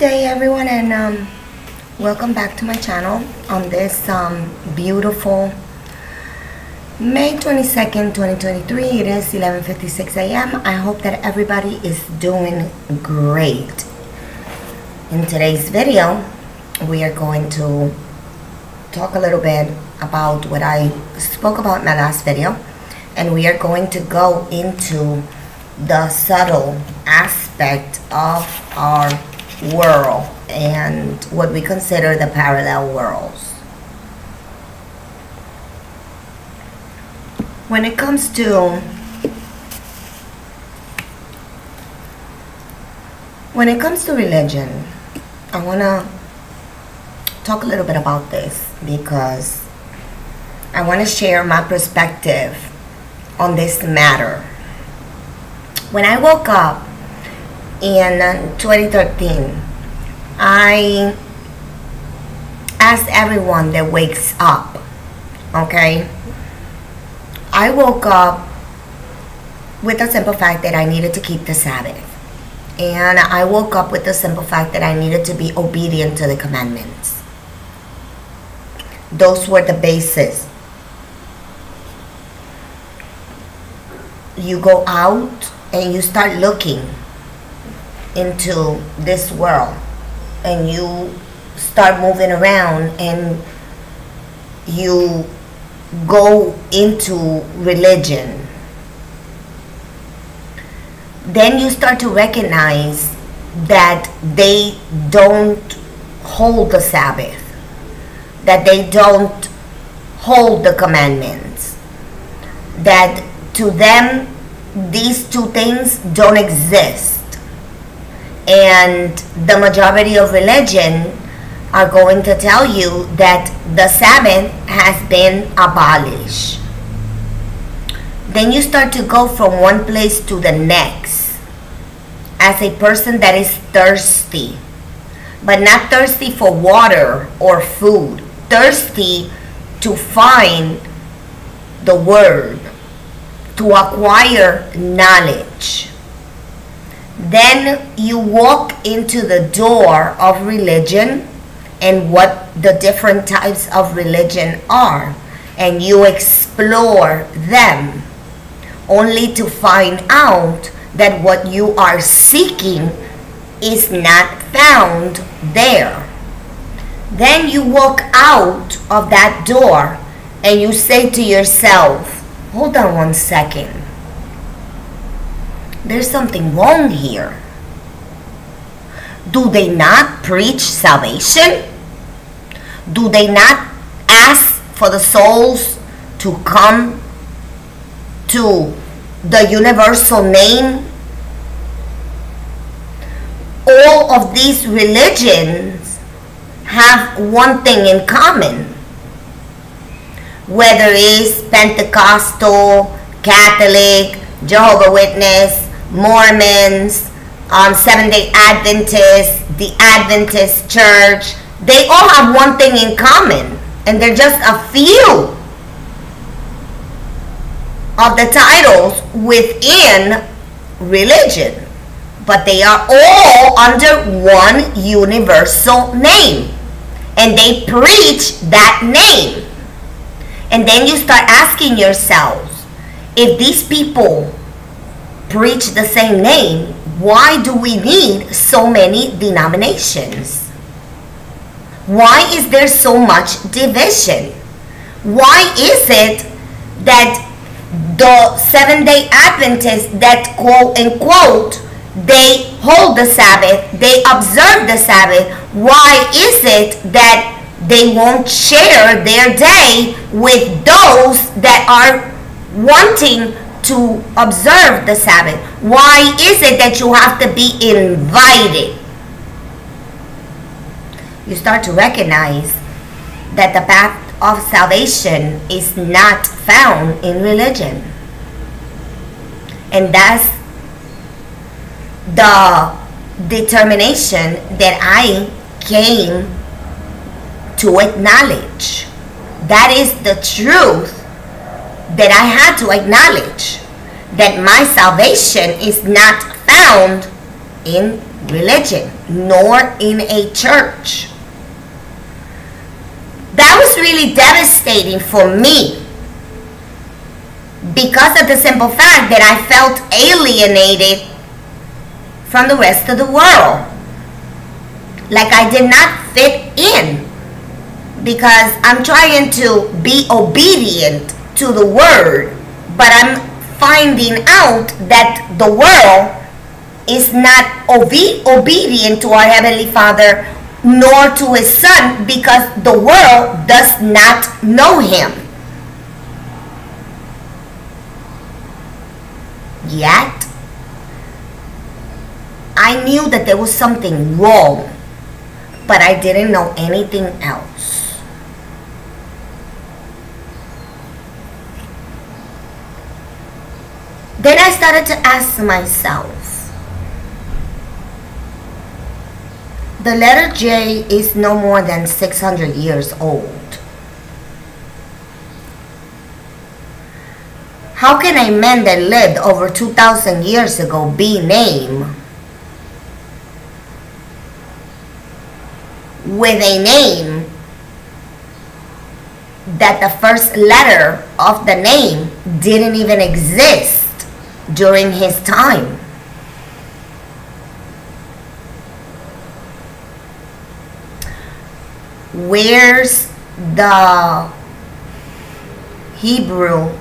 day everyone and um, welcome back to my channel on this um, beautiful May 22nd 2023 it is 11:56 a.m. I hope that everybody is doing great in today's video we are going to talk a little bit about what I spoke about in my last video and we are going to go into the subtle aspect of our world and what we consider the parallel worlds. When it comes to when it comes to religion, I want to talk a little bit about this because I want to share my perspective on this matter. When I woke up in 2013, I asked everyone that wakes up, okay? I woke up with the simple fact that I needed to keep the Sabbath. And I woke up with the simple fact that I needed to be obedient to the commandments. Those were the basis. You go out and you start looking into this world. And you start moving around and you go into religion. Then you start to recognize that they don't hold the sabbath that they don't hold the commandments that to them these two things don't exist and the majority of religion are going to tell you that the Sabbath has been abolished. Then you start to go from one place to the next as a person that is thirsty, but not thirsty for water or food, thirsty to find the Word, to acquire knowledge then you walk into the door of religion and what the different types of religion are and you explore them only to find out that what you are seeking is not found there. Then you walk out of that door and you say to yourself, hold on one second there's something wrong here. Do they not preach salvation? Do they not ask for the souls to come to the universal name? All of these religions have one thing in common. Whether it's Pentecostal, Catholic, Jehovah Witness, Mormons, um, Seventh day Adventists, the Adventist Church, they all have one thing in common, and they're just a few of the titles within religion, but they are all under one universal name, and they preach that name. And then you start asking yourselves if these people preach the same name, why do we need so many denominations? Why is there so much division? Why is it that the Seventh day Adventists that quote unquote they hold the Sabbath, they observe the Sabbath, why is it that they won't share their day with those that are wanting to observe the Sabbath? Why is it that you have to be invited? You start to recognize that the path of salvation is not found in religion. And that's the determination that I came to acknowledge. That is the truth that I had to acknowledge that my salvation is not found in religion nor in a church. That was really devastating for me because of the simple fact that I felt alienated from the rest of the world. Like I did not fit in because I'm trying to be obedient to the word, but I'm finding out that the world is not obe- obedient to our Heavenly Father nor to His Son because the world does not know Him. Yet, I knew that there was something wrong, but I didn't know anything else. Then I started to ask myself the letter J is no more than 600 years old. How can a man that lived over 2,000 years ago be named with a name that the first letter of the name didn't even exist during his time? Where's the Hebrew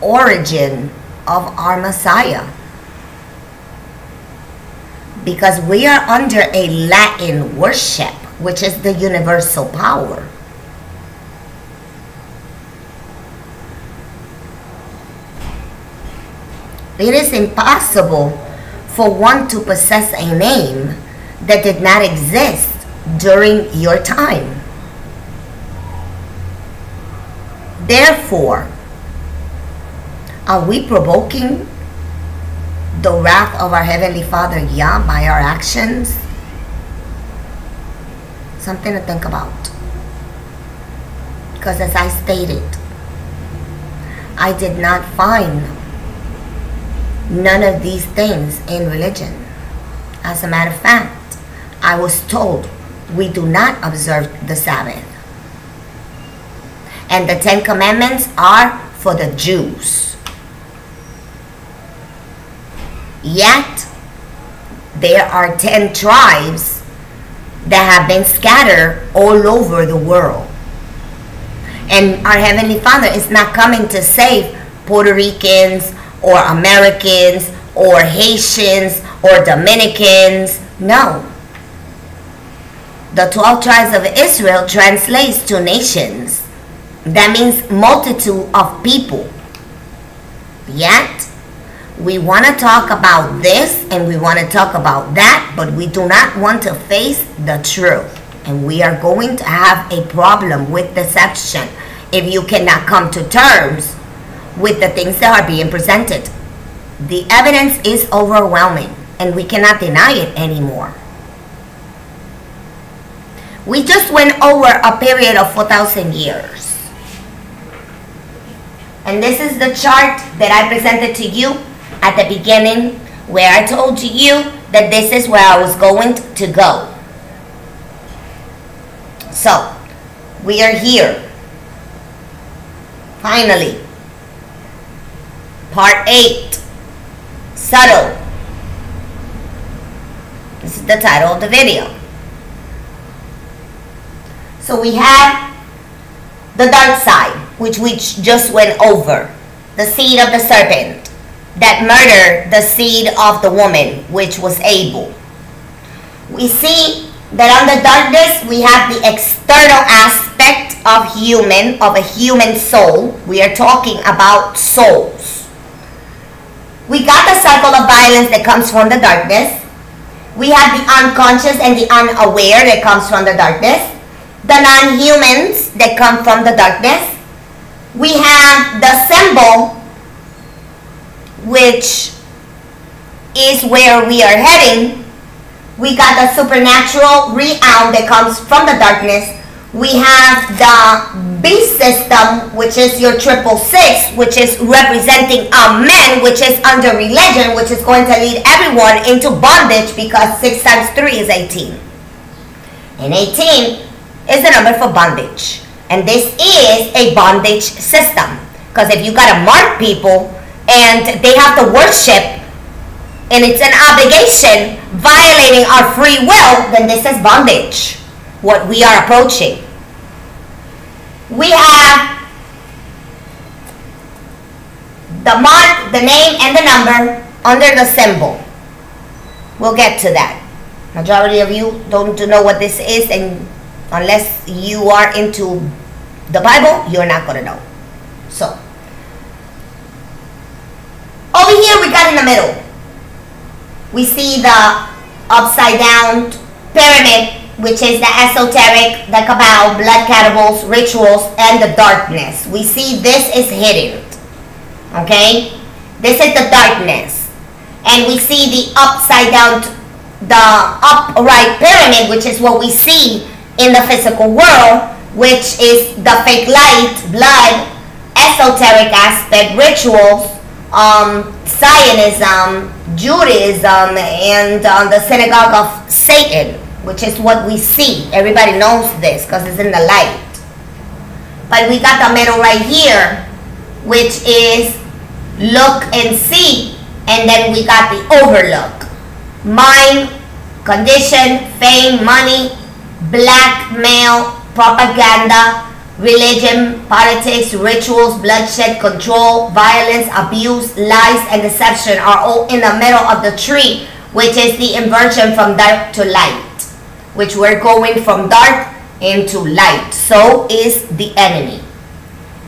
origin of our Messiah. Because we are under a Latin worship, which is the universal power. It is impossible for one to possess a name that did not exist during your time. Therefore, are we provoking the wrath of our Heavenly Father, Yah, by our actions? Something to think about. Because as I stated, I did not find none of these things in religion. As a matter of fact, I was told we do not observe the Sabbath. And the Ten Commandments are for the Jews. Yet, there are 10 tribes that have been scattered all over the world. And our Heavenly Father is not coming to save Puerto Ricans or Americans or Haitians or Dominicans. No. The 12 tribes of Israel translates to nations. That means multitude of people. Yet, we want to talk about this and we want to talk about that, but we do not want to face the truth. And we are going to have a problem with deception if you cannot come to terms with the things that are being presented. The evidence is overwhelming and we cannot deny it anymore. We just went over a period of 4,000 years. And this is the chart that I presented to you at the beginning where I told you that this is where I was going to go. So, we are here. Finally. Part 8. Subtle. This is the title of the video. So we have the dark side, which we just went over. The seed of the serpent that murdered the seed of the woman, which was Abel. We see that under darkness we have the external aspect of human, of a human soul. We are talking about souls. We got the cycle of violence that comes from the darkness. We have the unconscious and the unaware that comes from the darkness. The non-humans that come from the darkness. We have the symbol which is where we are heading, we got the supernatural realm that comes from the darkness. We have the beast system, which is your triple six, which is representing a man, which is under religion, which is going to lead everyone into bondage because six times three is 18. And 18 is the number for bondage. And this is a bondage system. Because if you got to mark people and they have to worship and it's an obligation violating our free will, then this is bondage, what we are approaching. We have the mark, the name, and the number under the symbol. We'll get to that. Majority of you don't know what this is, and unless you are into the Bible, you're not going to know. So, over here we got in the middle we see the upside down pyramid, which is the esoteric, the cabal, blood cannibals, rituals, and the darkness. We see this is hidden. Okay? This is the darkness. And we see the upside down, the upright pyramid, which is what we see in the physical world, which is the fake light, blood, esoteric aspect, rituals, um, Zionism, Judaism, and uh, the synagogue of Satan, which is what we see. Everybody knows this because it's in the light. But we got the middle right here, which is look and see, and then we got the overlook. Mind, condition, fame, money, blackmail, propaganda, religion, politics, rituals, bloodshed, control, violence, abuse, lies, and deception are all in the middle of the tree, which is the inversion from dark to light, which we're going from dark into light. So is the enemy.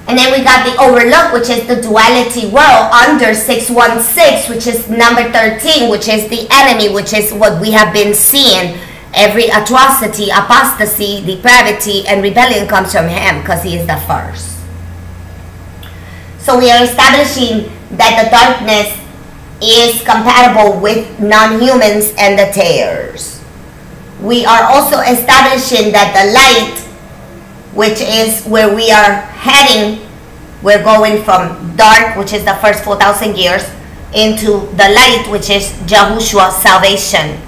And then we got the overlook, which is the duality world under 616, which is number 13, which is the enemy, which is what we have been seeing Every atrocity, apostasy, depravity, and rebellion comes from him because he is the first. So we are establishing that the darkness is compatible with non-humans and the tares. We are also establishing that the light, which is where we are heading, we're going from dark, which is the first 4,000 years, into the light, which is Jahushua's salvation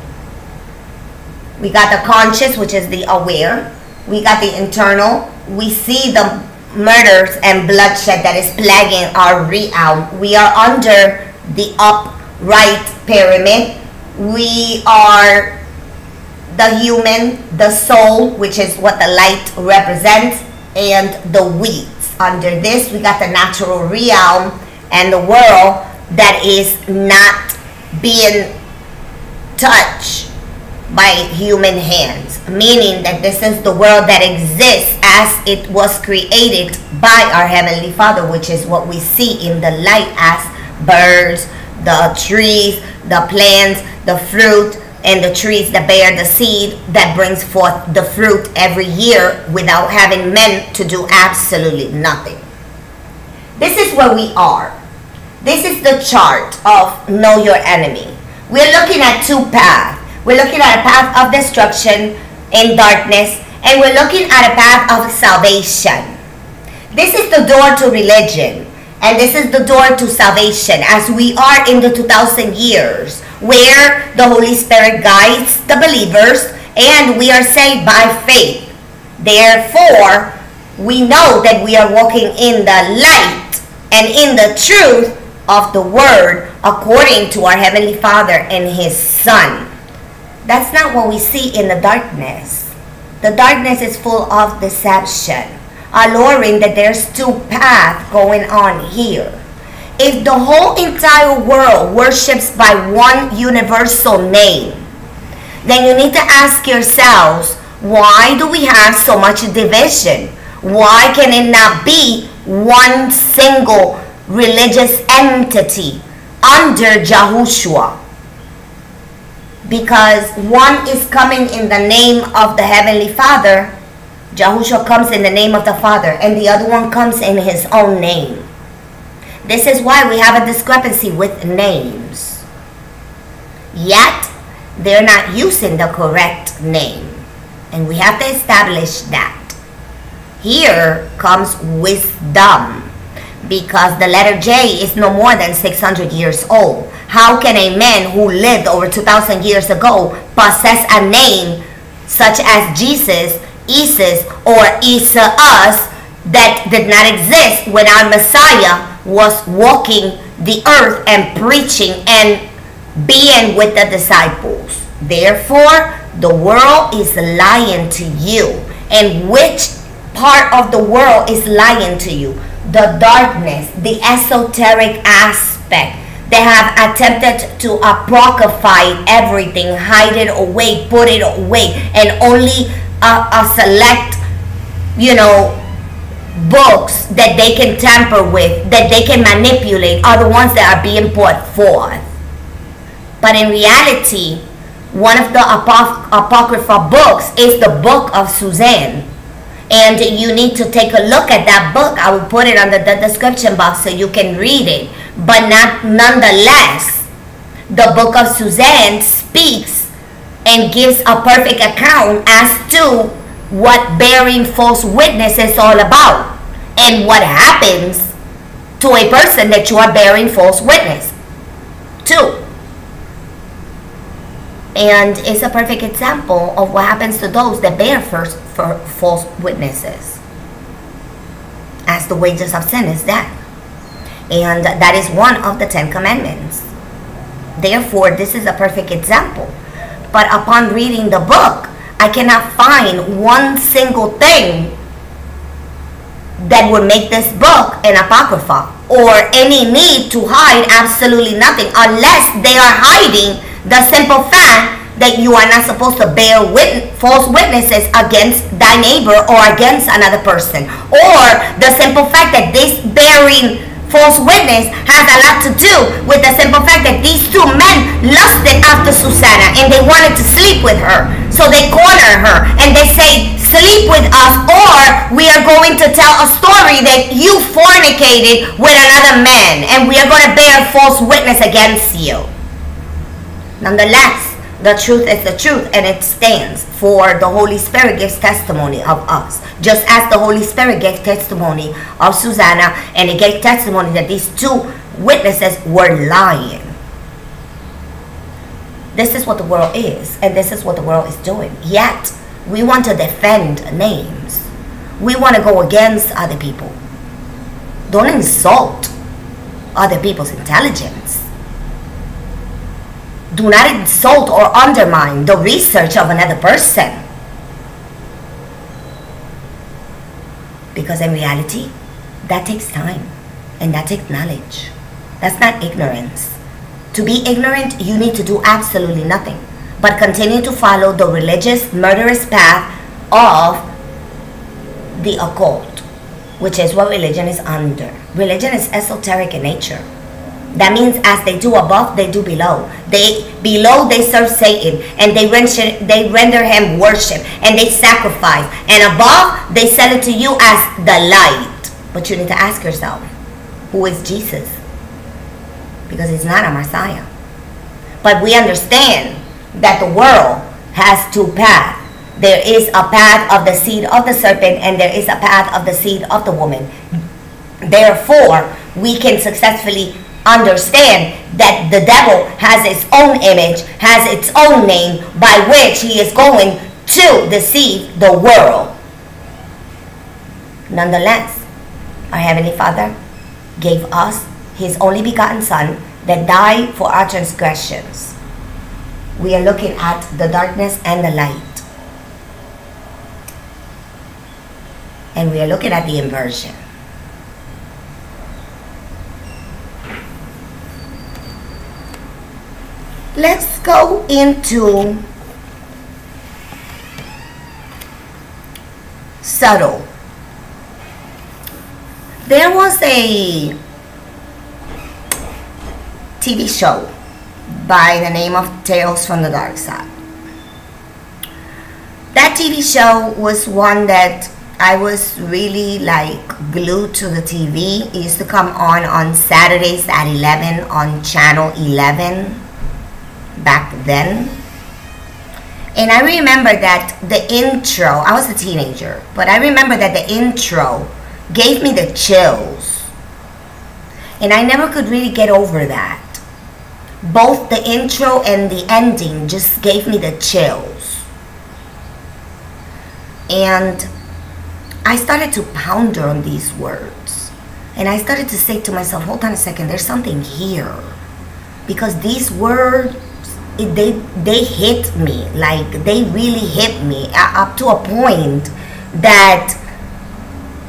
we got the conscious, which is the aware. We got the internal. We see the murders and bloodshed that is plaguing our realm. We are under the upright pyramid. We are the human, the soul, which is what the light represents, and the weeds. Under this, we got the natural realm and the world that is not being touched by human hands, meaning that this is the world that exists as it was created by our Heavenly Father, which is what we see in the light as birds, the trees, the plants, the fruit, and the trees that bear the seed that brings forth the fruit every year without having men to do absolutely nothing. This is where we are. This is the chart of Know Your Enemy. We're looking at two paths we're looking at a path of destruction in darkness, and we're looking at a path of salvation. This is the door to religion, and this is the door to salvation as we are in the 2000 years where the Holy Spirit guides the believers and we are saved by faith. Therefore, we know that we are walking in the light and in the truth of the Word according to our Heavenly Father and His Son. That's not what we see in the darkness. The darkness is full of deception, alluring that there's two paths going on here. If the whole entire world worships by one universal name, then you need to ask yourselves, why do we have so much division? Why can it not be one single religious entity under Jahushua? because one is coming in the name of the Heavenly Father, Jahushua comes in the name of the Father, and the other one comes in his own name. This is why we have a discrepancy with names. Yet, they're not using the correct name. And we have to establish that. Here comes wisdom because the letter J is no more than 600 years old. How can a man who lived over 2,000 years ago possess a name such as Jesus, Isis, or Isaus that did not exist when our Messiah was walking the earth and preaching and being with the disciples? Therefore, the world is lying to you. And which part of the world is lying to you? The darkness, the esoteric aspect. They have attempted to apocryphify everything, hide it away, put it away, and only a, a select, you know, books that they can tamper with, that they can manipulate, are the ones that are being put forth. But in reality, one of the apoc- apocrypha books is the book of Suzanne. And you need to take a look at that book. I will put it under the description box so you can read it. But not nonetheless, the book of Suzanne speaks and gives a perfect account as to what bearing false witness is all about and what happens to a person that you are bearing false witness to. And it's a perfect example of what happens to those that bear first for false witnesses as the wages of sin is death. And that is one of the ten commandments. Therefore this is a perfect example. But upon reading the book i cannot find one single thing that would make this book an apocrypha or any need to hide absolutely nothing unless they are hiding the simple fact that you are not supposed to bear wit- false witnesses against thy neighbor or against another person. Or the simple fact that this bearing false witness has a lot to do with the simple fact that these two men lusted after Susanna and they wanted to sleep with her. So they corner her and they say sleep with us or we are going to tell a story that you fornicated with another man and we are going to bear false witness against you. Nonetheless, the truth is the truth and it stands for the Holy Spirit gives testimony of us. Just as the Holy Spirit gave testimony of Susanna and it gave testimony that these two witnesses were lying. This is what the world is and this is what the world is doing. Yet, we want to defend names. We want to go against other people. Don't insult other people's intelligence do not insult or undermine the research of another person. Because in reality, that takes time and that takes knowledge. That's not ignorance. To be ignorant, you need to do absolutely nothing but continue to follow the religious, murderous path of the occult, which is what religion is under. Religion is esoteric in nature. That means as they do above, they do below. They below they serve Satan and they render they render him worship and they sacrifice. And above they sell it to you as the light. But you need to ask yourself, who is Jesus? Because he's not a Messiah. But we understand that the world has two paths. There is a path of the seed of the serpent and there is a path of the seed of the woman. Therefore, we can successfully understand that the devil has its own image, has its own name by which he is going to deceive the world. Nonetheless, our Heavenly Father gave us His only begotten Son that died for our transgressions. We are looking at the darkness and the light. And we are looking at the inversion. Let's go into subtle. There was a TV show by the name of Tales from the Dark Side. That TV show was one that I was really like glued to the TV. It used to come on on Saturdays at 11 on channel 11 back then And I remember that the intro, I was a teenager, but I remember that the intro gave me the chills. And I never could really get over that. Both the intro and the ending just gave me the chills. And I started to ponder on these words. And I started to say to myself, hold on a second, there's something here. Because these words it, they they hit me like they really hit me up to a point that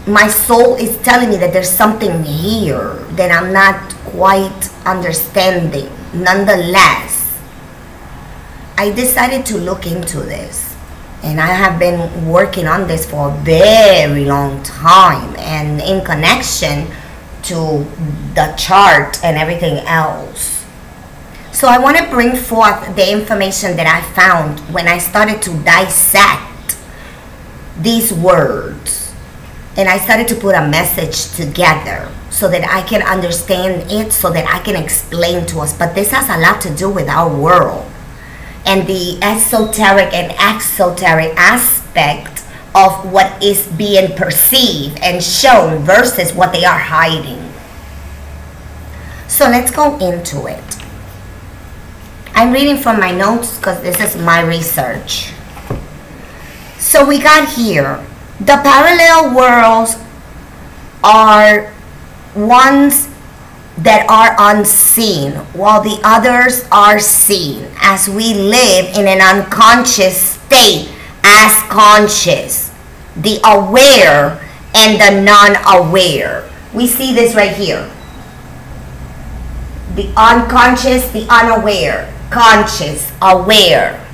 my soul is telling me that there's something here that I'm not quite understanding. Nonetheless, I decided to look into this. And I have been working on this for a very long time and in connection to the chart and everything else. So I want to bring forth the information that I found when I started to dissect these words. And I started to put a message together so that I can understand it, so that I can explain to us. But this has a lot to do with our world and the esoteric and exoteric aspect of what is being perceived and shown versus what they are hiding. So let's go into it. I'm reading from my notes because this is my research. So we got here, the parallel worlds are ones that are unseen while the others are seen as we live in an unconscious state as conscious, the aware and the non-aware. We see this right here. The unconscious, the unaware conscious, aware.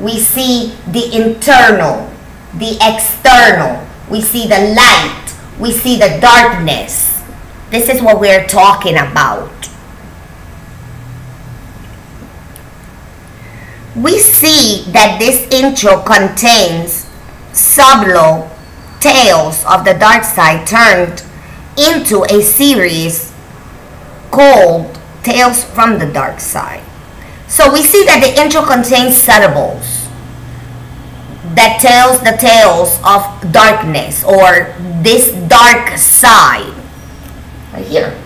We see the internal, the external. We see the light. We see the darkness. This is what we're talking about. We see that this intro contains subtle tales of the dark side turned into a series called Tales from the Dark Side. So we see that the intro contains syllables that tells the tales of darkness or this dark side. Right here.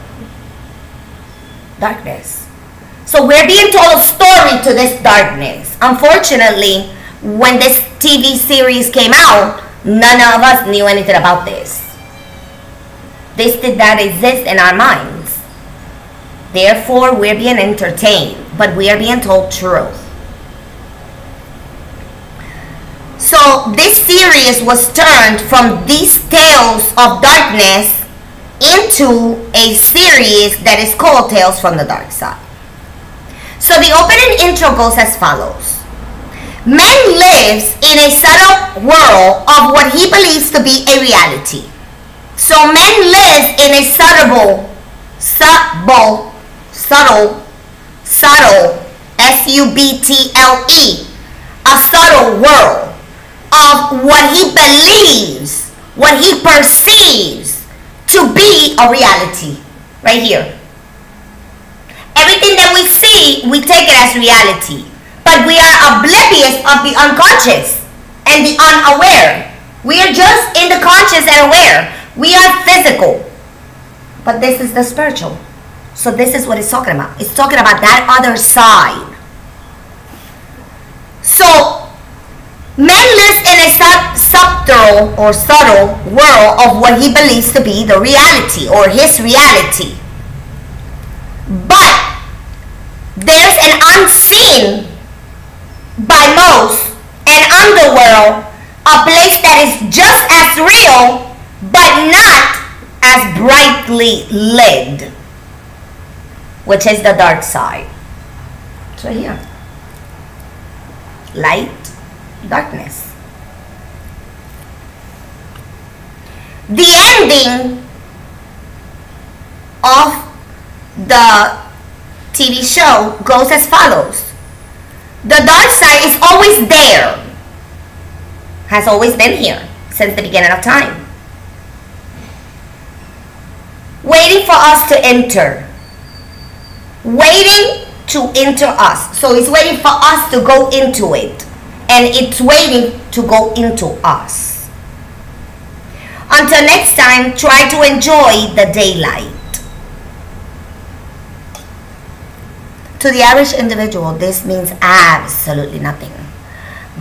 Darkness. So we're being told a story to this darkness. Unfortunately, when this TV series came out, none of us knew anything about this. This did not exist in our minds. Therefore, we're being entertained but we are being told truth. So this series was turned from these tales of darkness into a series that is called Tales from the Dark Side. So the opening intro goes as follows. Man lives in a subtle world of what he believes to be a reality. So man lives in a subtle, subtle, subtle subtle, S-U-B-T-L-E, a subtle world of what he believes, what he perceives to be a reality. Right here. Everything that we see, we take it as reality. But we are oblivious of the unconscious and the unaware. We are just in the conscious and aware. We are physical. But this is the spiritual. So this is what it's talking about. It's talking about that other side. So man lives in a sub subtle or subtle world of what he believes to be the reality or his reality. But there's an unseen by most an underworld, a place that is just as real but not as brightly lit which is the dark side. So here. Light, darkness. The ending of the TV show goes as follows. The dark side is always there. Has always been here since the beginning of time. Waiting for us to enter waiting to enter us. So it's waiting for us to go into it and it's waiting to go into us. Until next time, try to enjoy the daylight. To the average individual, this means absolutely nothing.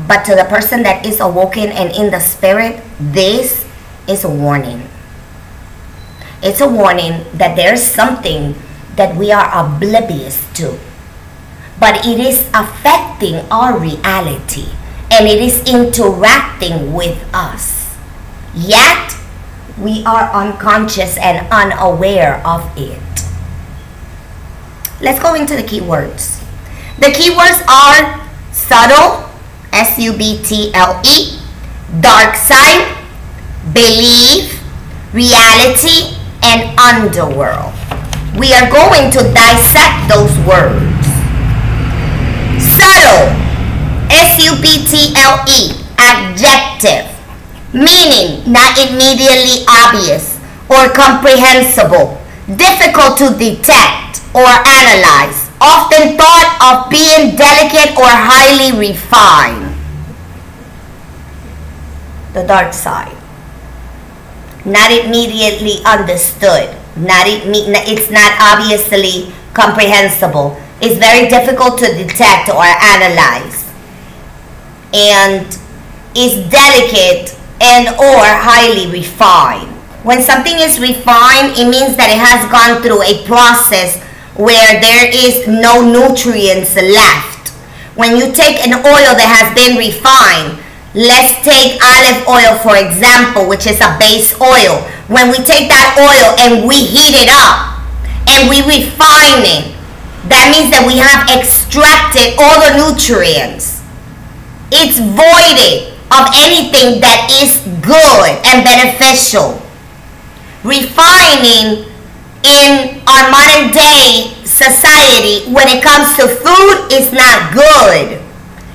But to the person that is awoken and in the spirit, this is a warning. It's a warning that there's something that we are oblivious to. But it is affecting our reality and it is interacting with us. Yet, we are unconscious and unaware of it. Let's go into the keywords. The keywords are subtle, S U B T L E, dark side, belief, reality, and underworld. We are going to dissect those words. Subtle, S U B T L E, adjective, meaning not immediately obvious or comprehensible, difficult to detect or analyze, often thought of being delicate or highly refined. The dark side. Not immediately understood. Not it's not obviously comprehensible. It's very difficult to detect or analyze. And is delicate and or highly refined. When something is refined, it means that it has gone through a process where there is no nutrients left. When you take an oil that has been refined, let's take olive oil for example, which is a base oil. When we take that oil and we heat it up and we refine it, that means that we have extracted all the nutrients. It's voided of anything that is good and beneficial. Refining in our modern day society when it comes to food is not good.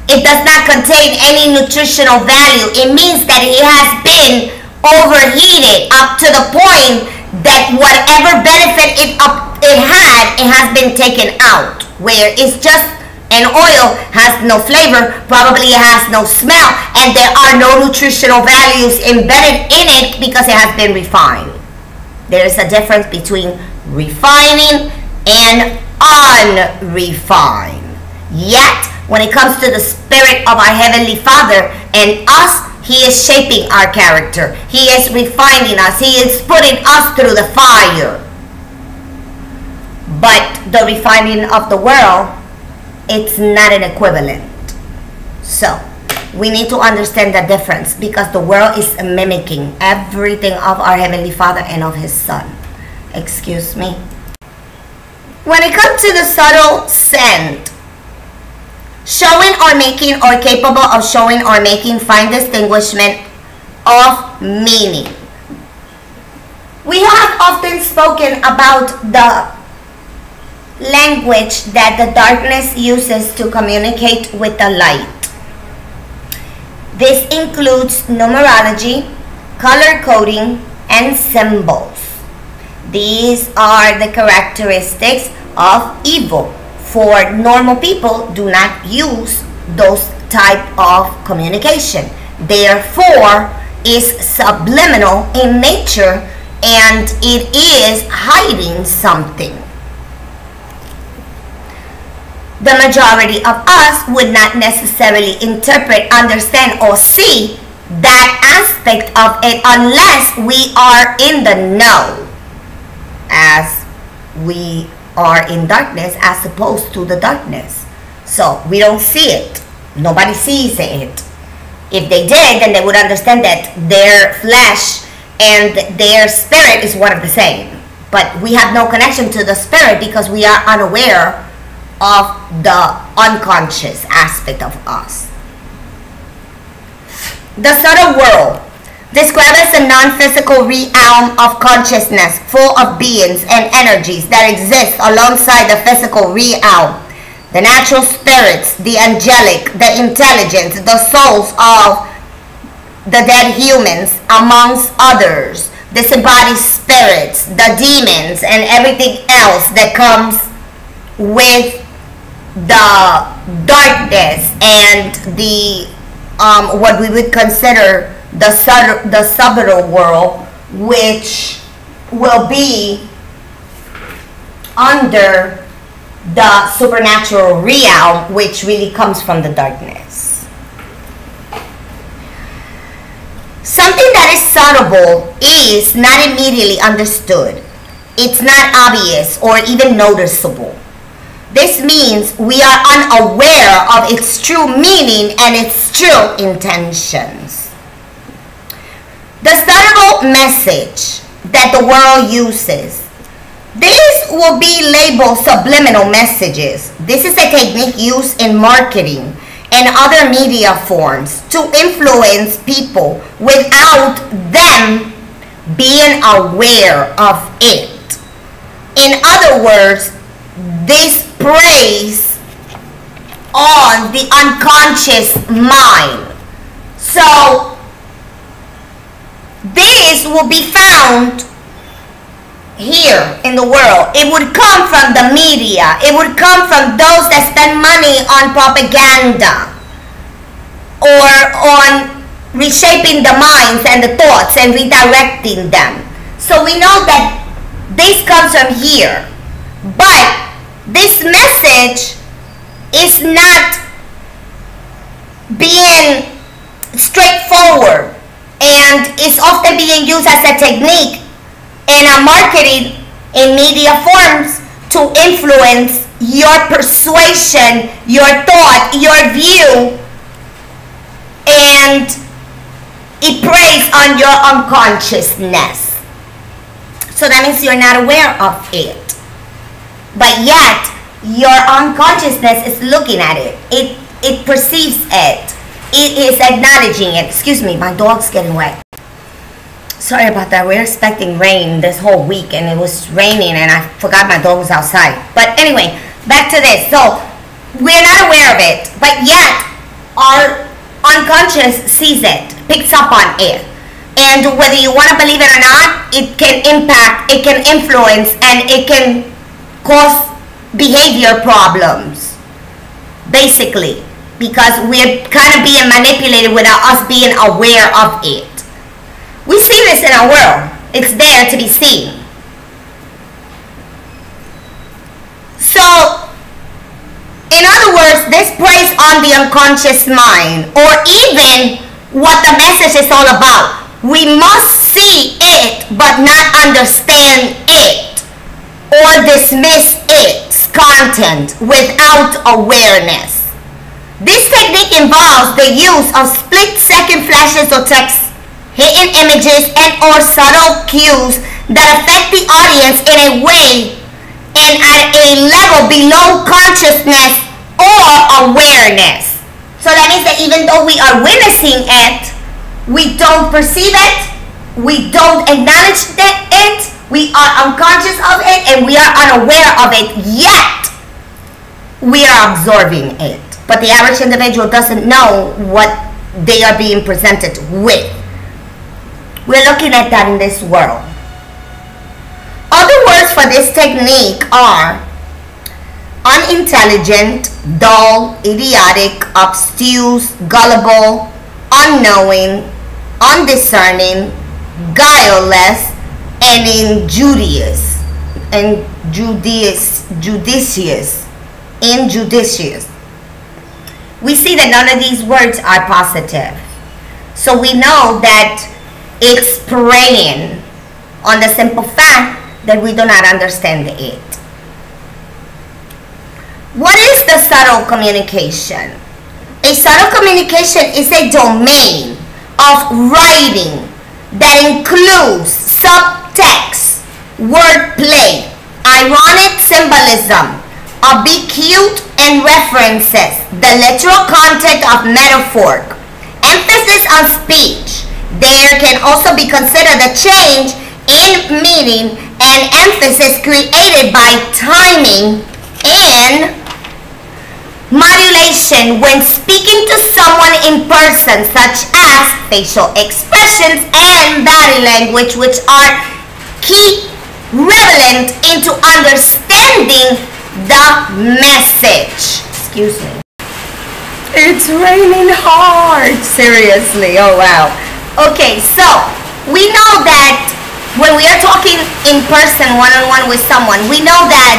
It does not contain any nutritional value. It means that it has been overheated up to the point that whatever benefit it, up, it had, it has been taken out. Where it's just an oil has no flavor, probably has no smell, and there are no nutritional values embedded in it because it has been refined. There is a difference between refining and unrefined. Yet, when it comes to the Spirit of our Heavenly Father and us, He is shaping our character. He is refining us. He is putting us through the fire. But the refining of the world, it's not an equivalent. So, we need to understand the difference because the world is mimicking everything of our Heavenly Father and of His Son. Excuse me. When it comes to the subtle scent, showing or making or capable of showing or making fine distinguishment of meaning. We have often spoken about the language that the darkness uses to communicate with the light. This includes numerology, color coding, and symbols. These are the characteristics of evil. For normal people do not use those type of communication. Therefore, is subliminal in nature and it is hiding something the majority of us would not necessarily interpret, understand, or see that aspect of it unless we are in the know as we are in darkness as opposed to the darkness. So we don't see it. Nobody sees it. If they did, then they would understand that their flesh and their spirit is one of the same. But we have no connection to the spirit because we are unaware of the unconscious aspect of us. The subtle world, described as a non-physical realm of consciousness full of beings and energies that exist alongside the physical realm. The natural spirits, the angelic, the intelligence, the souls of the dead humans, amongst others, disembodied spirits, the demons, and everything else that comes with the darkness and the um, what we would consider the, sub- the subtle world, which will be under the supernatural realm, which really comes from the darkness. Something that is subtle is not immediately understood. It's not obvious or even noticeable. This means we are unaware of its true meaning and its true intentions. The subtle message that the world uses. This will be labeled subliminal messages. This is a technique used in marketing and other media forms to influence people without them being aware of it. In other words, this preys on the unconscious mind. So, this will be found here in the world. It would come from the media. It would come from those that spend money on propaganda or on reshaping the minds and the thoughts and redirecting them. So we know that this comes from here. But this message is not being straightforward and is often being used as a technique in a marketing in media forms to influence your persuasion, your thought, your view, and it preys on your unconsciousness. So that means you're not aware of it. But yet, your unconsciousness is looking at it. It it perceives it. It is acknowledging it. Excuse me, my dog's getting wet. Sorry about that. We're expecting rain this whole week and it was raining and I forgot my dog was outside. But anyway, back to this. So, we're not aware of it, but yet our unconscious sees it, picks up on it and whether you want to believe it or not it can impact it can influence and it can cause behavior problems basically because we're kind of being manipulated without us being aware of it. We see this in our world. It's there to be seen. So in other words this preys on the unconscious mind or even what the message is all about. We must see it but not understand it or dismiss its content without awareness. This technique involves the use of split-second flashes of text, hidden images, and or subtle cues that affect the audience in a way and at a level below consciousness or awareness. So that means that even though we are witnessing it, we don't perceive it, we don't acknowledge that it, we are unconscious of it, and we are unaware of it, yet we are absorbing it. But the average individual doesn't know what they are being presented with. We're looking at that in this world. Other words for this technique are unintelligent, dull, idiotic, obtuse, gullible, unknowing, undiscerning, guileless, and injurious, and judious, judicious, injudicious. We see that none of these words are positive. So we know that it's preying on the simple fact that we do not understand it. What is the subtle communication? A subtle communication is a domain of writing that includes subtext, wordplay, ironic symbolism, obicute and references, the literal content of metaphor, emphasis on speech. There can also be considered a change in meaning and emphasis created by timing and modulation when speaking to someone in person such as facial expressions and body language which are key relevant into understanding the message excuse me it's raining hard. Seriously. Oh, wow. Okay, so we know that when we are talking in person, one on one with someone, we know that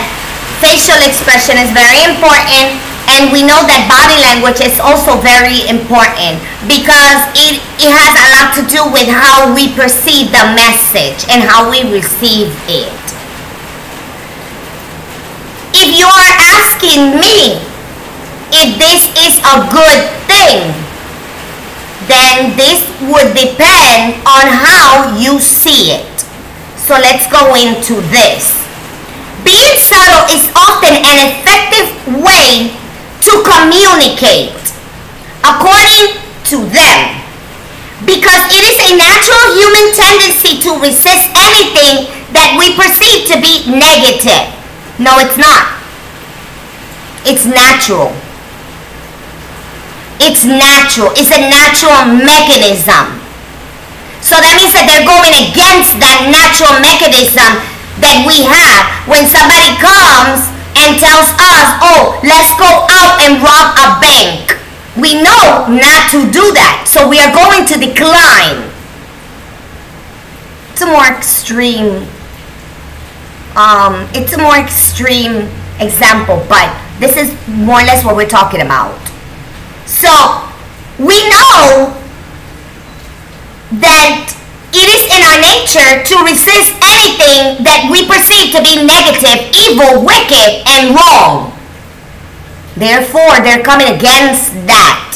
facial expression is very important and we know that body language is also very important because it, it has a lot to do with how we perceive the message and how we receive it. If you are asking me if this is a good thing, then this would depend on how you see it. So let's go into this. Being subtle is often an effective way to communicate according to them because it is a natural human tendency to resist anything that we perceive to be negative. No, it's not. It's natural. It's natural. It's a natural mechanism. So that means that they're going against that natural mechanism that we have when somebody comes and tells us, oh, let's go out and rob a bank. We know not to do that, so we are going to decline. It's a more extreme, um, it's a more extreme example, but this is more or less what we're talking about. So, we know that it is in our nature to resist anything that we perceive to be negative, evil, wicked, and wrong. Therefore, they're coming against that.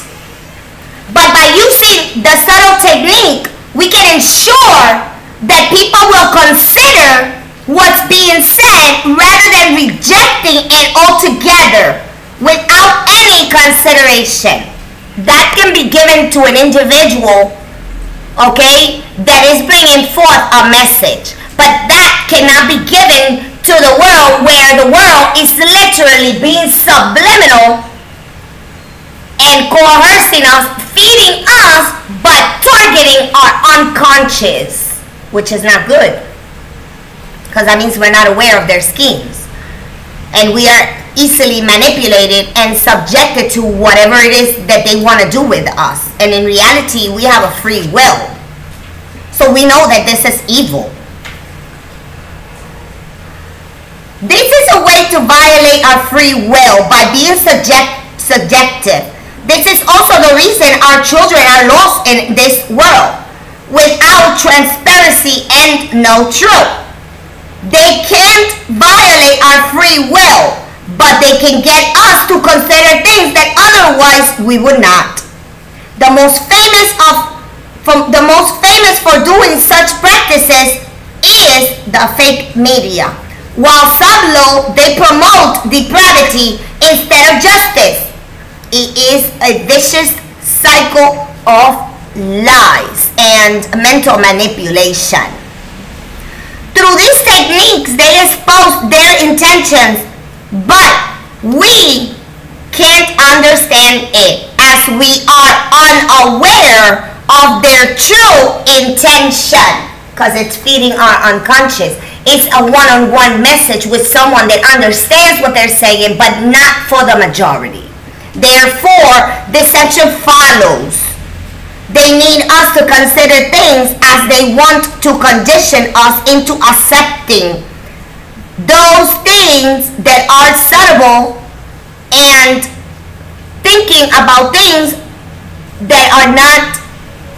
But by using the subtle technique, we can ensure that people will consider what's being said rather than rejecting it altogether without any consideration. That can be given to an individual okay, that is bringing forth a message. But that cannot be given to the world where the world is literally being subliminal and coercing us, feeding us, but targeting our unconscious, which is not good. Because that means we're not aware of their schemes. And we are easily manipulated and subjected to whatever it is that they want to do with us. And in reality, we have a free will. So we know that this is evil. This is a way to violate our free will by being subject, subjective. This is also the reason our children are lost in this world without transparency and no truth. They can't violate our free will but they can get us to consider things that otherwise we would not. The most famous of from the most famous for doing such practices is the fake media. While sublo they promote depravity instead of justice. It is a vicious cycle of lies and mental manipulation. Through these techniques, they expose their intentions but we can't understand it as we are unaware of their true intention because it's feeding our unconscious. It's a one-on-one message with someone that understands what they're saying but not for the majority. Therefore, deception follows. They need us to consider things as they want to condition us into accepting those things that are subtle and thinking about things that are not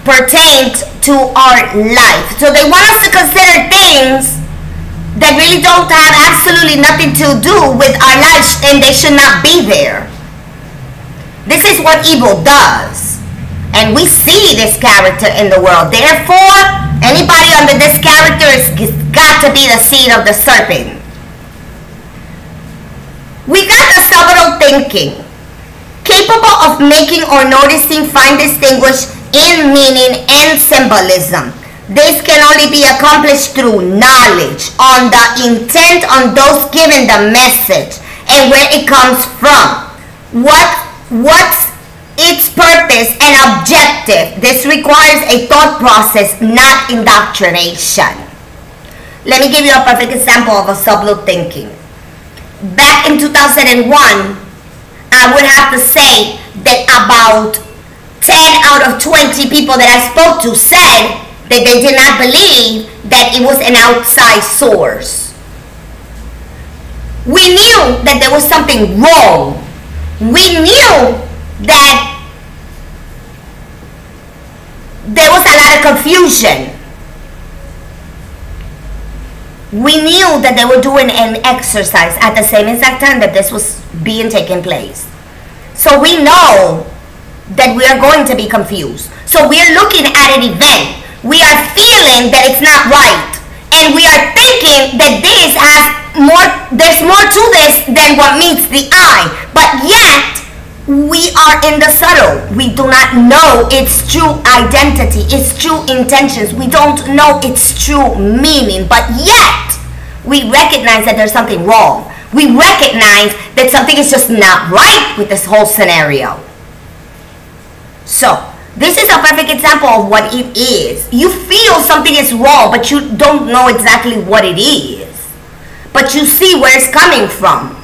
pertained to our life. So they want us to consider things that really don't have absolutely nothing to do with our lives and they should not be there. This is what evil does. And we see this character in the world. Therefore, anybody under this character has got to be the seed of the serpent. We got the subtle thinking, capable of making or noticing fine distinguish in meaning and symbolism. This can only be accomplished through knowledge on the intent on those giving the message and where it comes from. What what's its purpose and objective? This requires a thought process, not indoctrination. Let me give you a perfect example of a subtle thinking back in 2001, I would have to say that about 10 out of 20 people that I spoke to said that they did not believe that it was an outside source. We knew that there was something wrong. We knew that there was a lot of confusion. We knew that they were doing an exercise at the same exact time that this was being taken place. So we know that we are going to be confused. So we are looking at an event. We are feeling that it's not right. And we are thinking that this has more, there's more to this than what meets the eye. But yet, we are in the subtle. We do not know its true identity, its true intentions. We don't know its true meaning. But yet, we recognize that there's something wrong. We recognize that something is just not right with this whole scenario. So, this is a perfect example of what it is. You feel something is wrong, but you don't know exactly what it is. But you see where it's coming from.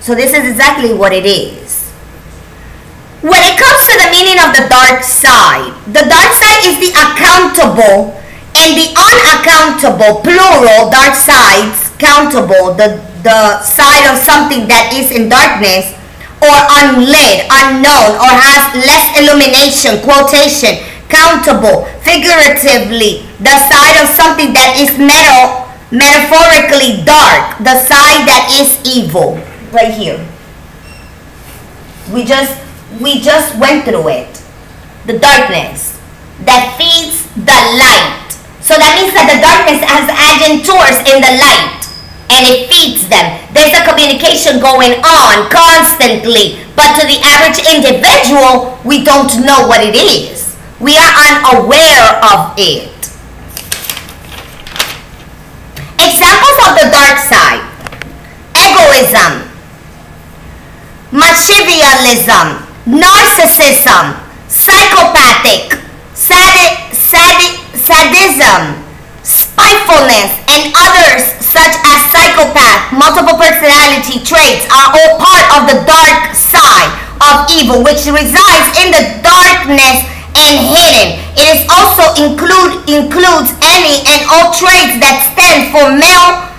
So this is exactly what it is. When it comes to the meaning of the dark side, the dark side is the accountable and the unaccountable, plural, dark sides, countable, the, the side of something that is in darkness or unlit, unknown, or has less illumination, quotation, countable, figuratively, the side of something that is metal, metaphorically dark, the side that is evil, right here. We just we just went through it. The darkness that feeds the light. So that means that the darkness has agentors in the light and it feeds them. There's a communication going on constantly, but to the average individual, we don't know what it is. We are unaware of it. Examples of the dark side egoism, machiavellism, narcissism, psychopathic, sadi- sadi- sadism, spitefulness, and others such as psychopath, multiple personality traits are all part of the dark side of evil, which resides in the darkness and hidden. It is also include includes any and all traits that stand for male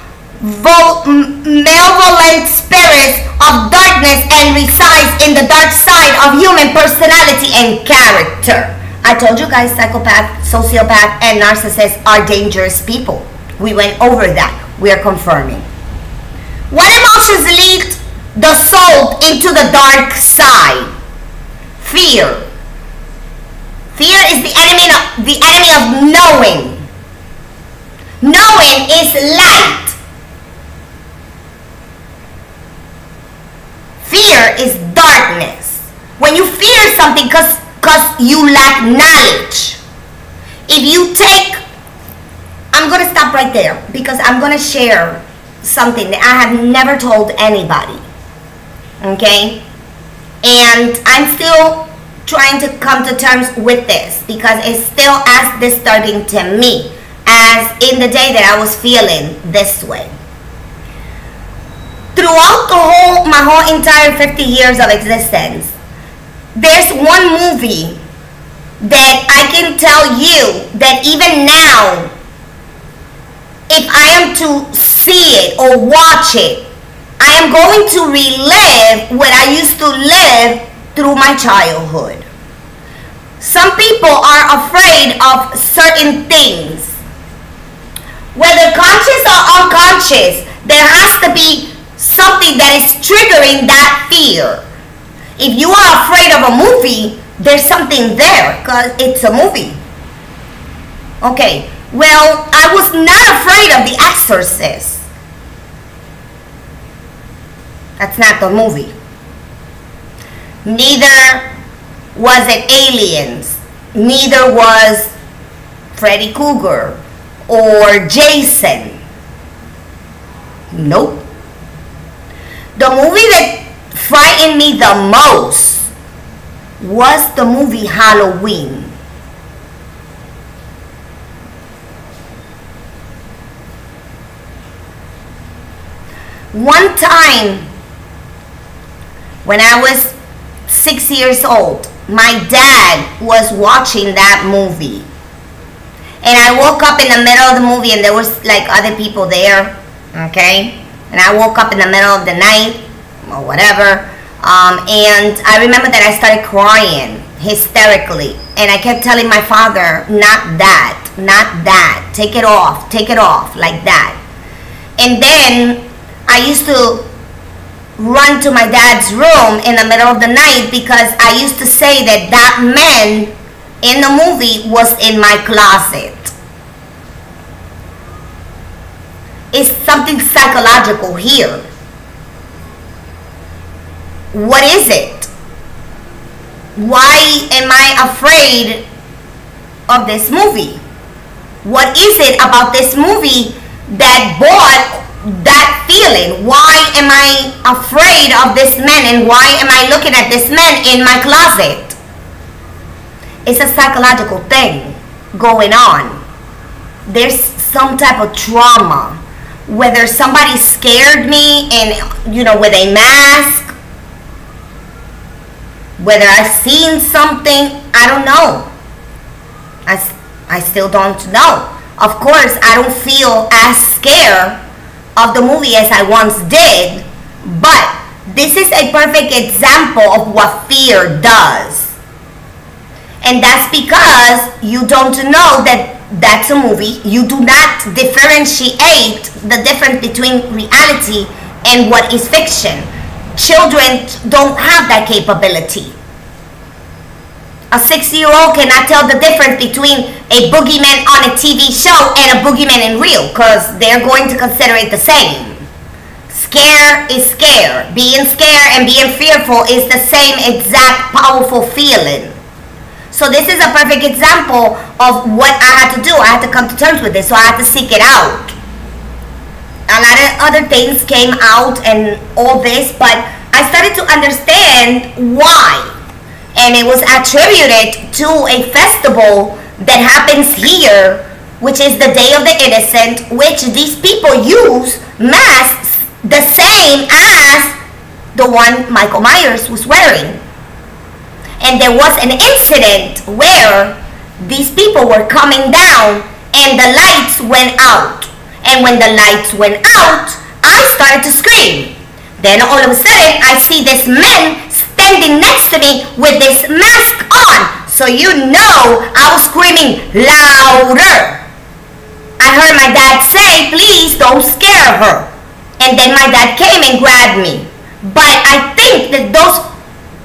malevolent spirits of darkness and resides in the dark side of human personality and character. I told you guys psychopath, sociopath, and narcissist are dangerous people. We went over that. We are confirming. What emotions lead the soul into the dark side? Fear. Fear is the enemy of, the enemy of knowing. Knowing is light. Fear is darkness. When you fear something because you lack knowledge. If you take, I'm going to stop right there because I'm going to share something that I have never told anybody. Okay? And I'm still trying to come to terms with this because it's still as disturbing to me as in the day that I was feeling this way. Throughout the whole my whole entire 50 years of existence, there's one movie that I can tell you that even now, if I am to see it or watch it, I am going to relive what I used to live through my childhood. Some people are afraid of certain things. Whether conscious or unconscious, there has to be something that is triggering that fear. If you are afraid of a movie, there's something there because it's a movie. Okay, well, I was not afraid of The Exorcist. That's not the movie. Neither was it Aliens. Neither was Freddy Krueger or Jason. Nope. The movie that frightened me the most was the movie Halloween. One time when I was six years old, my dad was watching that movie. And I woke up in the middle of the movie and there was like other people there, okay? And I woke up in the middle of the night or whatever. Um, and I remember that I started crying hysterically. And I kept telling my father, not that, not that, take it off, take it off, like that. And then I used to run to my dad's room in the middle of the night because I used to say that that man in the movie was in my closet. It's something psychological here. What is it? Why am I afraid of this movie? What is it about this movie that brought that feeling? Why am I afraid of this man and why am I looking at this man in my closet? It's a psychological thing going on. There's some type of trauma. Whether somebody scared me and, you know, with a mask, whether I've seen something, I don't know. I, I still don't know. Of course, I don't feel as scared of the movie as I once did, but this is a perfect example of what fear does. And that's because you don't know that that's a movie. You do not differentiate the difference between reality and what is fiction. Children don't have that capability. A six year old cannot tell the difference between a boogeyman on a TV show and a boogeyman in real because they're going to consider it the same. Scare is scare. Being scared and being fearful is the same exact powerful feeling. So this is a perfect example of what I had to do. I had to come to terms with this, so I had to seek it out. A lot of other things came out and all this, but I started to understand why and it was attributed to a festival that happens here, which is the Day of the Innocent, which these people use masks the same as the one Michael Myers was wearing. And there was an incident where these people were coming down and the lights went out. And when the lights went out, I started to scream. Then all of a sudden, I see this man standing next to me with this mask on. So you know I was screaming louder. I heard my dad say, please don't scare her. And then my dad came and grabbed me. But I think that those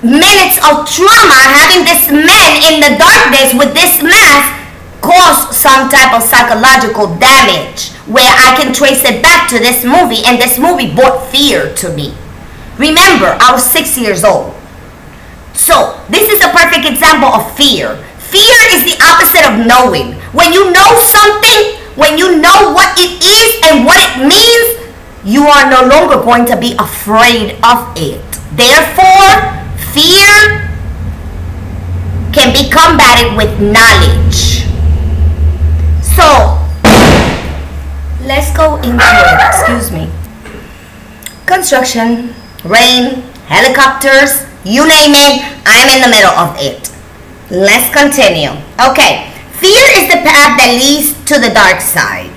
minutes of trauma, having this man in the darkness with this mask, caused some type of psychological damage where I can trace it back to this movie and this movie brought fear to me. Remember, I was six years old. So, this is a perfect example of fear. Fear is the opposite of knowing. When you know something, when you know what it is and what it means, you are no longer going to be afraid of it. Therefore, fear can be combated with knowledge. So, let's go into it. Excuse me. Construction, rain, helicopters, you name it, I'm in the middle of it. Let's continue. Okay, fear is the path that leads to the dark side.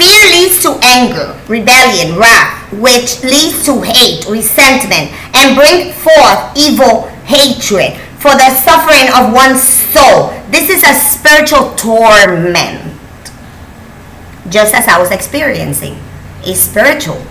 Fear leads to anger, rebellion, wrath, which leads to hate, resentment, and bring forth evil hatred for the suffering of one's soul. This is a spiritual torment, just as I was experiencing. It's spiritual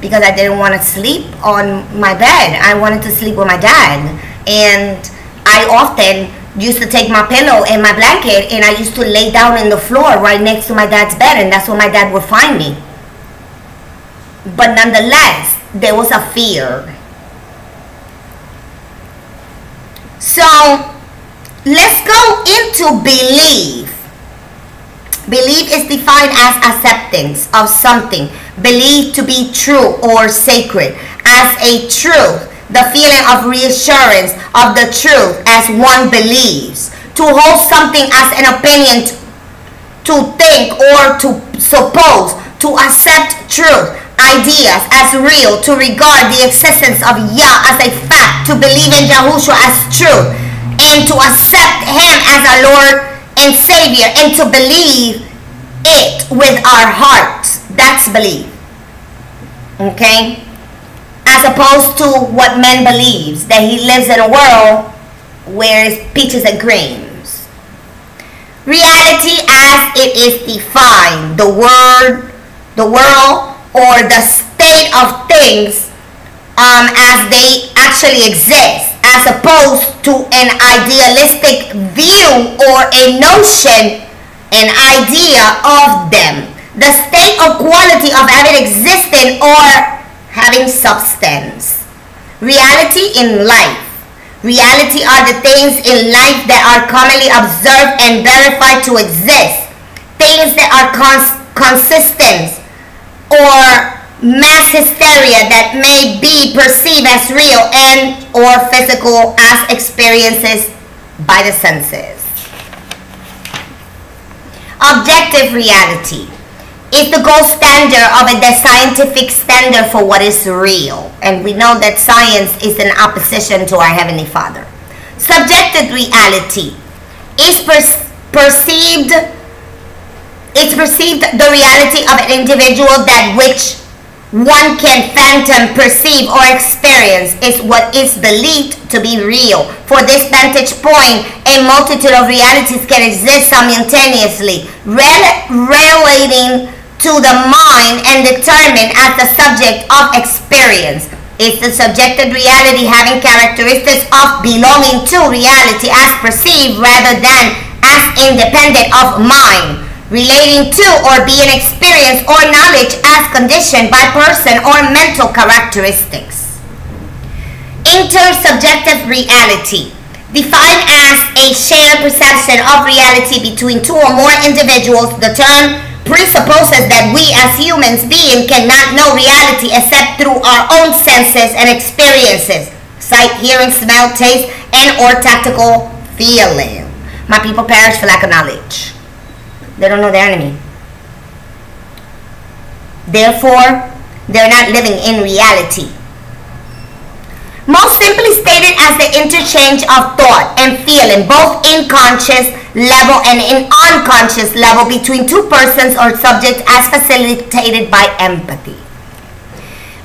because I didn't want to sleep on my bed. I wanted to sleep with my dad. And I often used to take my pillow and my blanket and I used to lay down in the floor right next to my dad's bed and that's where my dad would find me. But nonetheless, there was a fear. So let's go into belief. Belief is defined as acceptance of something believed to be true or sacred as a truth, the feeling of reassurance of the truth as one believes, to hold something as an opinion, to think or to suppose, to accept truth, ideas as real, to regard the existence of Yah as a fact, to believe in Yahushua as true and to accept him as our Lord and Savior and to believe it with our hearts. That's belief. Okay? As opposed to what man believes, that he lives in a world where it's peaches and creams. Reality as it is defined, the word, the world, or the state of things um, as they actually exist, as opposed to an idealistic view or a notion, an idea of them. The state or quality of having existing or having substance. Reality in life. Reality are the things in life that are commonly observed and verified to exist. Things that are cons- consistent or mass hysteria that may be perceived as real and or physical as experiences by the senses. Objective reality is the gold standard of the scientific standard for what is real. And we know that science is in opposition to our Heavenly Father. Subjective reality is per- perceived it's perceived the reality of an individual that which one can phantom, perceive, or experience is what is believed to be real. For this vantage point, a multitude of realities can exist simultaneously, relating to the mind and determined as the subject of experience. Is the subjective reality having characteristics of belonging to reality as perceived rather than as independent of mind? relating to or being experienced or knowledge as conditioned by person or mental characteristics. Intersubjective reality, defined as a shared perception of reality between two or more individuals, the term presupposes that we as humans beings cannot know reality except through our own senses and experiences, sight, hearing, smell, taste, and or tactical feeling. My people perish for lack of knowledge. They don't know their enemy. Therefore, they're not living in reality. Most simply stated as the interchange of thought and feeling, both in conscious level and in unconscious level between two persons or subjects as facilitated by empathy.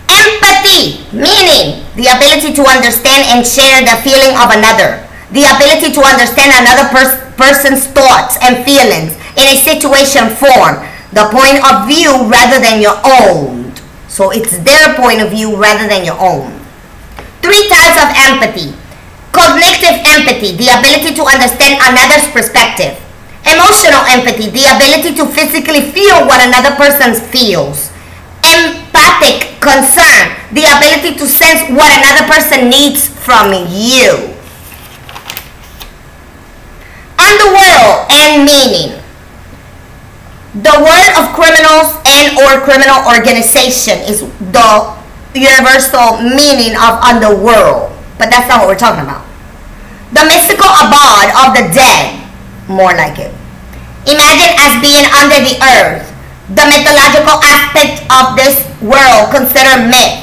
Empathy, meaning the ability to understand and share the feeling of another, the ability to understand another pers- person's thoughts and feelings, in a situation form, the point of view rather than your own. So it's their point of view rather than your own. Three types of empathy. Cognitive empathy, the ability to understand another's perspective. Emotional empathy, the ability to physically feel what another person feels. Empathic concern, the ability to sense what another person needs from you. Underworld and meaning the word of criminals and or criminal organization is the universal meaning of underworld but that's not what we're talking about. The mystical abode of the dead. More like it. Imagine as being under the earth. The mythological aspect of this world considered myth.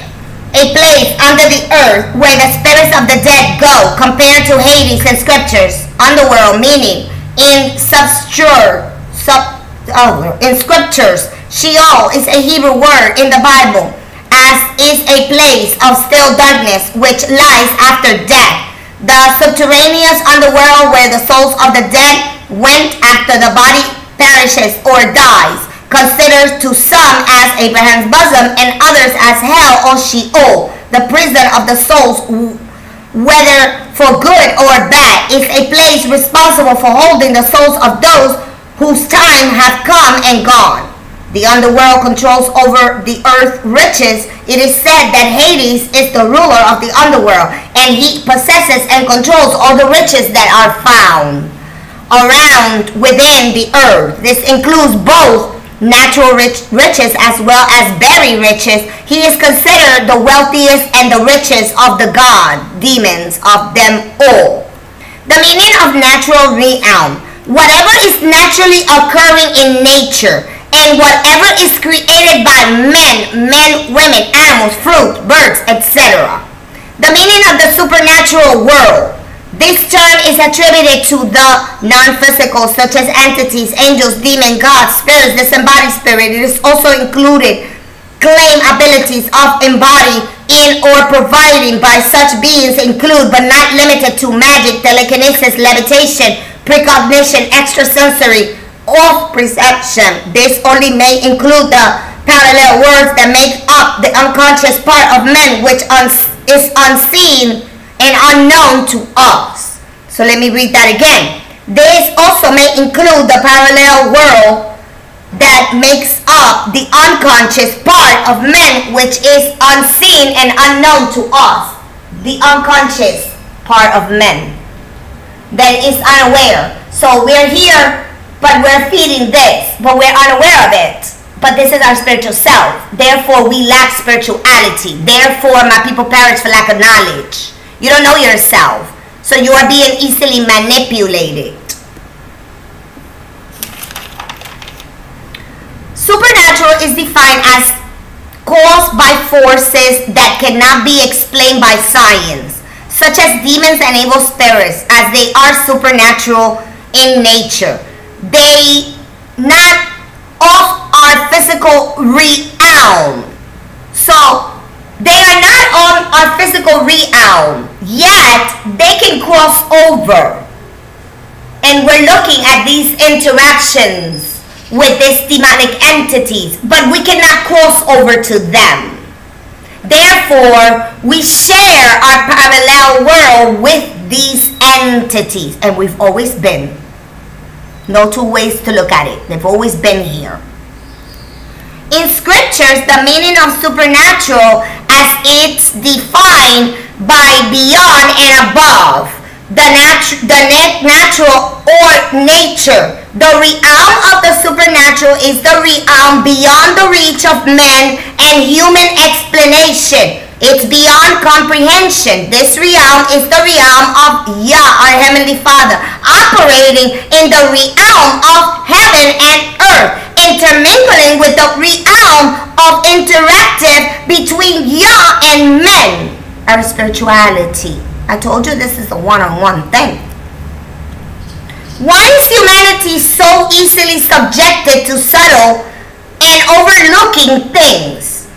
A place under the earth where the spirits of the dead go compared to hades in scriptures. Underworld meaning in substructure sub oh, in scriptures. Sheol is a Hebrew word in the Bible, as is a place of still darkness which lies after death. The subterraneous underworld where the souls of the dead went after the body perishes or dies, considered to some as Abraham's bosom and others as hell or Sheol, the prison of the souls, whether for good or bad, is a place responsible for holding the souls of those whose time hath come and gone. The underworld controls over the earth riches. It is said that Hades is the ruler of the underworld, and he possesses and controls all the riches that are found around within the earth. This includes both natural rich, riches as well as berry riches. He is considered the wealthiest and the richest of the god, demons of them all. The meaning of natural realm whatever is naturally occurring in nature and whatever is created by men, men, women, animals, fruit, birds, etc. The meaning of the supernatural world. This term is attributed to the non-physical, such as entities, angels, demons, gods, spirits, disembodied spirit. It is also included claim abilities of embody in or providing by such beings include but not limited to magic, telekinesis, levitation, precognition, extrasensory, or perception. This only may include the parallel worlds that make up the unconscious part of men which is unseen and unknown to us. So let me read that again. This also may include the parallel world that makes up the unconscious part of men which is unseen and unknown to us. The unconscious part of men that is unaware. So we're here, but we're feeding this, but we're unaware of it. But this is our spiritual self. Therefore, we lack spirituality. Therefore, my people perish for lack of knowledge. You don't know yourself. So you are being easily manipulated. Supernatural is defined as caused by forces that cannot be explained by science, such as demons and evil spirits, as they are supernatural in nature. They not of our physical realm. So they are not on our physical realm, yet they can cross over. And we're looking at these interactions with these demonic entities, but we cannot cross over to them. Therefore, we share our parallel world with these entities, and we've always been. No two ways to look at it. They've always been here. In scriptures, the meaning of supernatural as it's defined by beyond and above, the, natu- the natural or nature. The realm of the supernatural is the realm beyond the reach of man and human explanation. It's beyond comprehension. This realm is the realm of Yah, our Heavenly Father, operating in the realm of heaven and earth intermingling with the realm of interactive between Yah and men. Our spirituality. I told you this is a one-on-one thing. Why is humanity so easily subjected to subtle and overlooking things?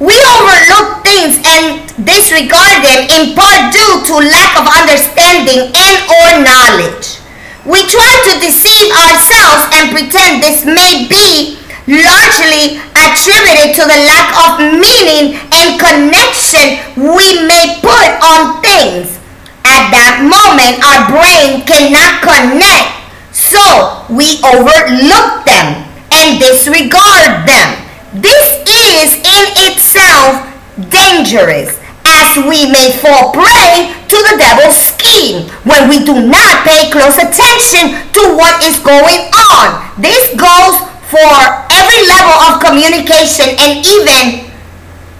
We overlook things and disregard them in part due to lack of understanding and or knowledge. We try to deceive ourselves and pretend this may be largely attributed to the lack of meaning and connection we may put on things. At that moment, our brain cannot connect, so we overlook them and disregard them. This is in itself dangerous as we may fall prey to the devil's scheme when we do not pay close attention to what is going on. This goes for every level of communication and even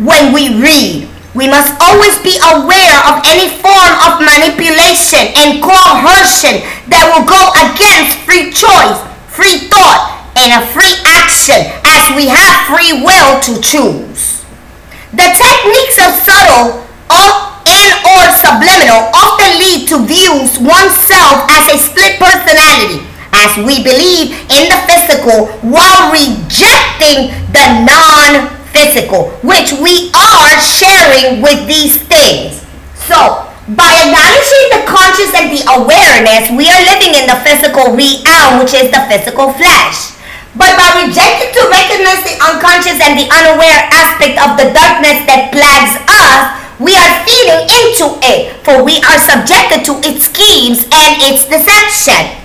when we read. We must always be aware of any form of manipulation and coercion that will go against free choice, free thought, and a free action as we have free will to choose. The techniques of subtle and or subliminal often lead to views oneself as a split personality as we believe in the physical while rejecting the non-physical which we are sharing with these things so by acknowledging the conscious and the awareness we are living in the physical realm which is the physical flesh but by rejecting to recognize the unconscious and the unaware aspect of the darkness that plagues us we are feeding into it, for we are subjected to its schemes and its deception.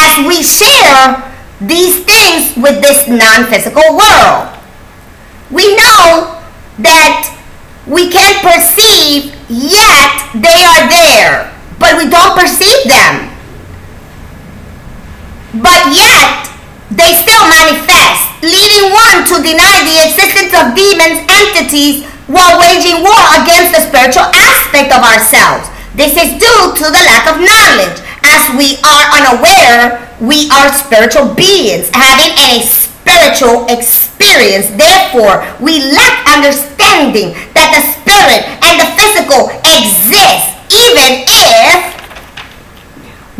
As we share these things with this non-physical world, we know that we can't perceive yet they are there, but we don't perceive them. But yet, they still manifest, leading one to deny the existence of demons, entities, while waging war against the spiritual aspect of ourselves. This is due to the lack of knowledge. As we are unaware, we are spiritual beings having a spiritual experience. Therefore, we lack understanding that the spirit and the physical exist, even if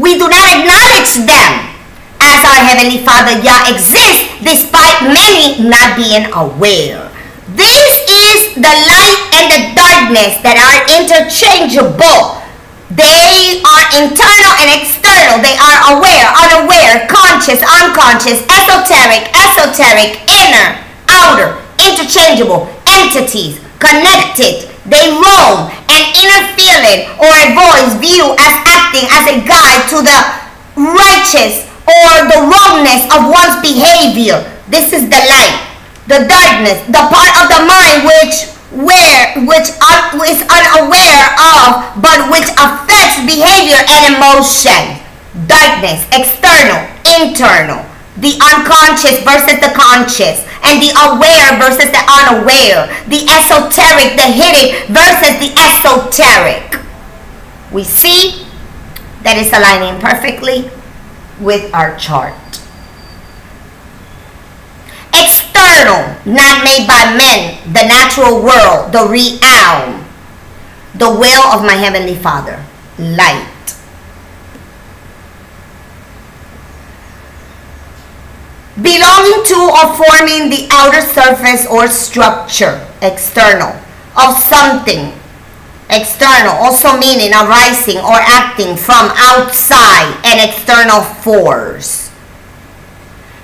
we do not acknowledge them as our Heavenly Father Yah exists, despite many not being aware. This is the light and the darkness that are interchangeable. They are internal and external. They are aware, unaware, conscious, unconscious, esoteric, exoteric, inner, outer, interchangeable, entities, connected. They roam, an inner feeling or a voice view as acting as a guide to the righteous or the wrongness of one's behavior. This is the light. The darkness, the part of the mind which where which is unaware of but which affects behavior and emotion. Darkness external internal. The unconscious versus the conscious. And the aware versus the unaware. The esoteric the hidden versus the exoteric. We see that it's aligning perfectly with our chart external, not made by men, the natural world, the realm, the will of my heavenly Father, light. Belonging to or forming the outer surface or structure, external, of something, external, also meaning arising or acting from outside an external force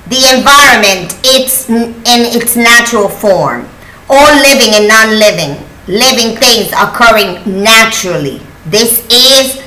the environment it's in its natural form. All living and non-living living things occurring naturally. This is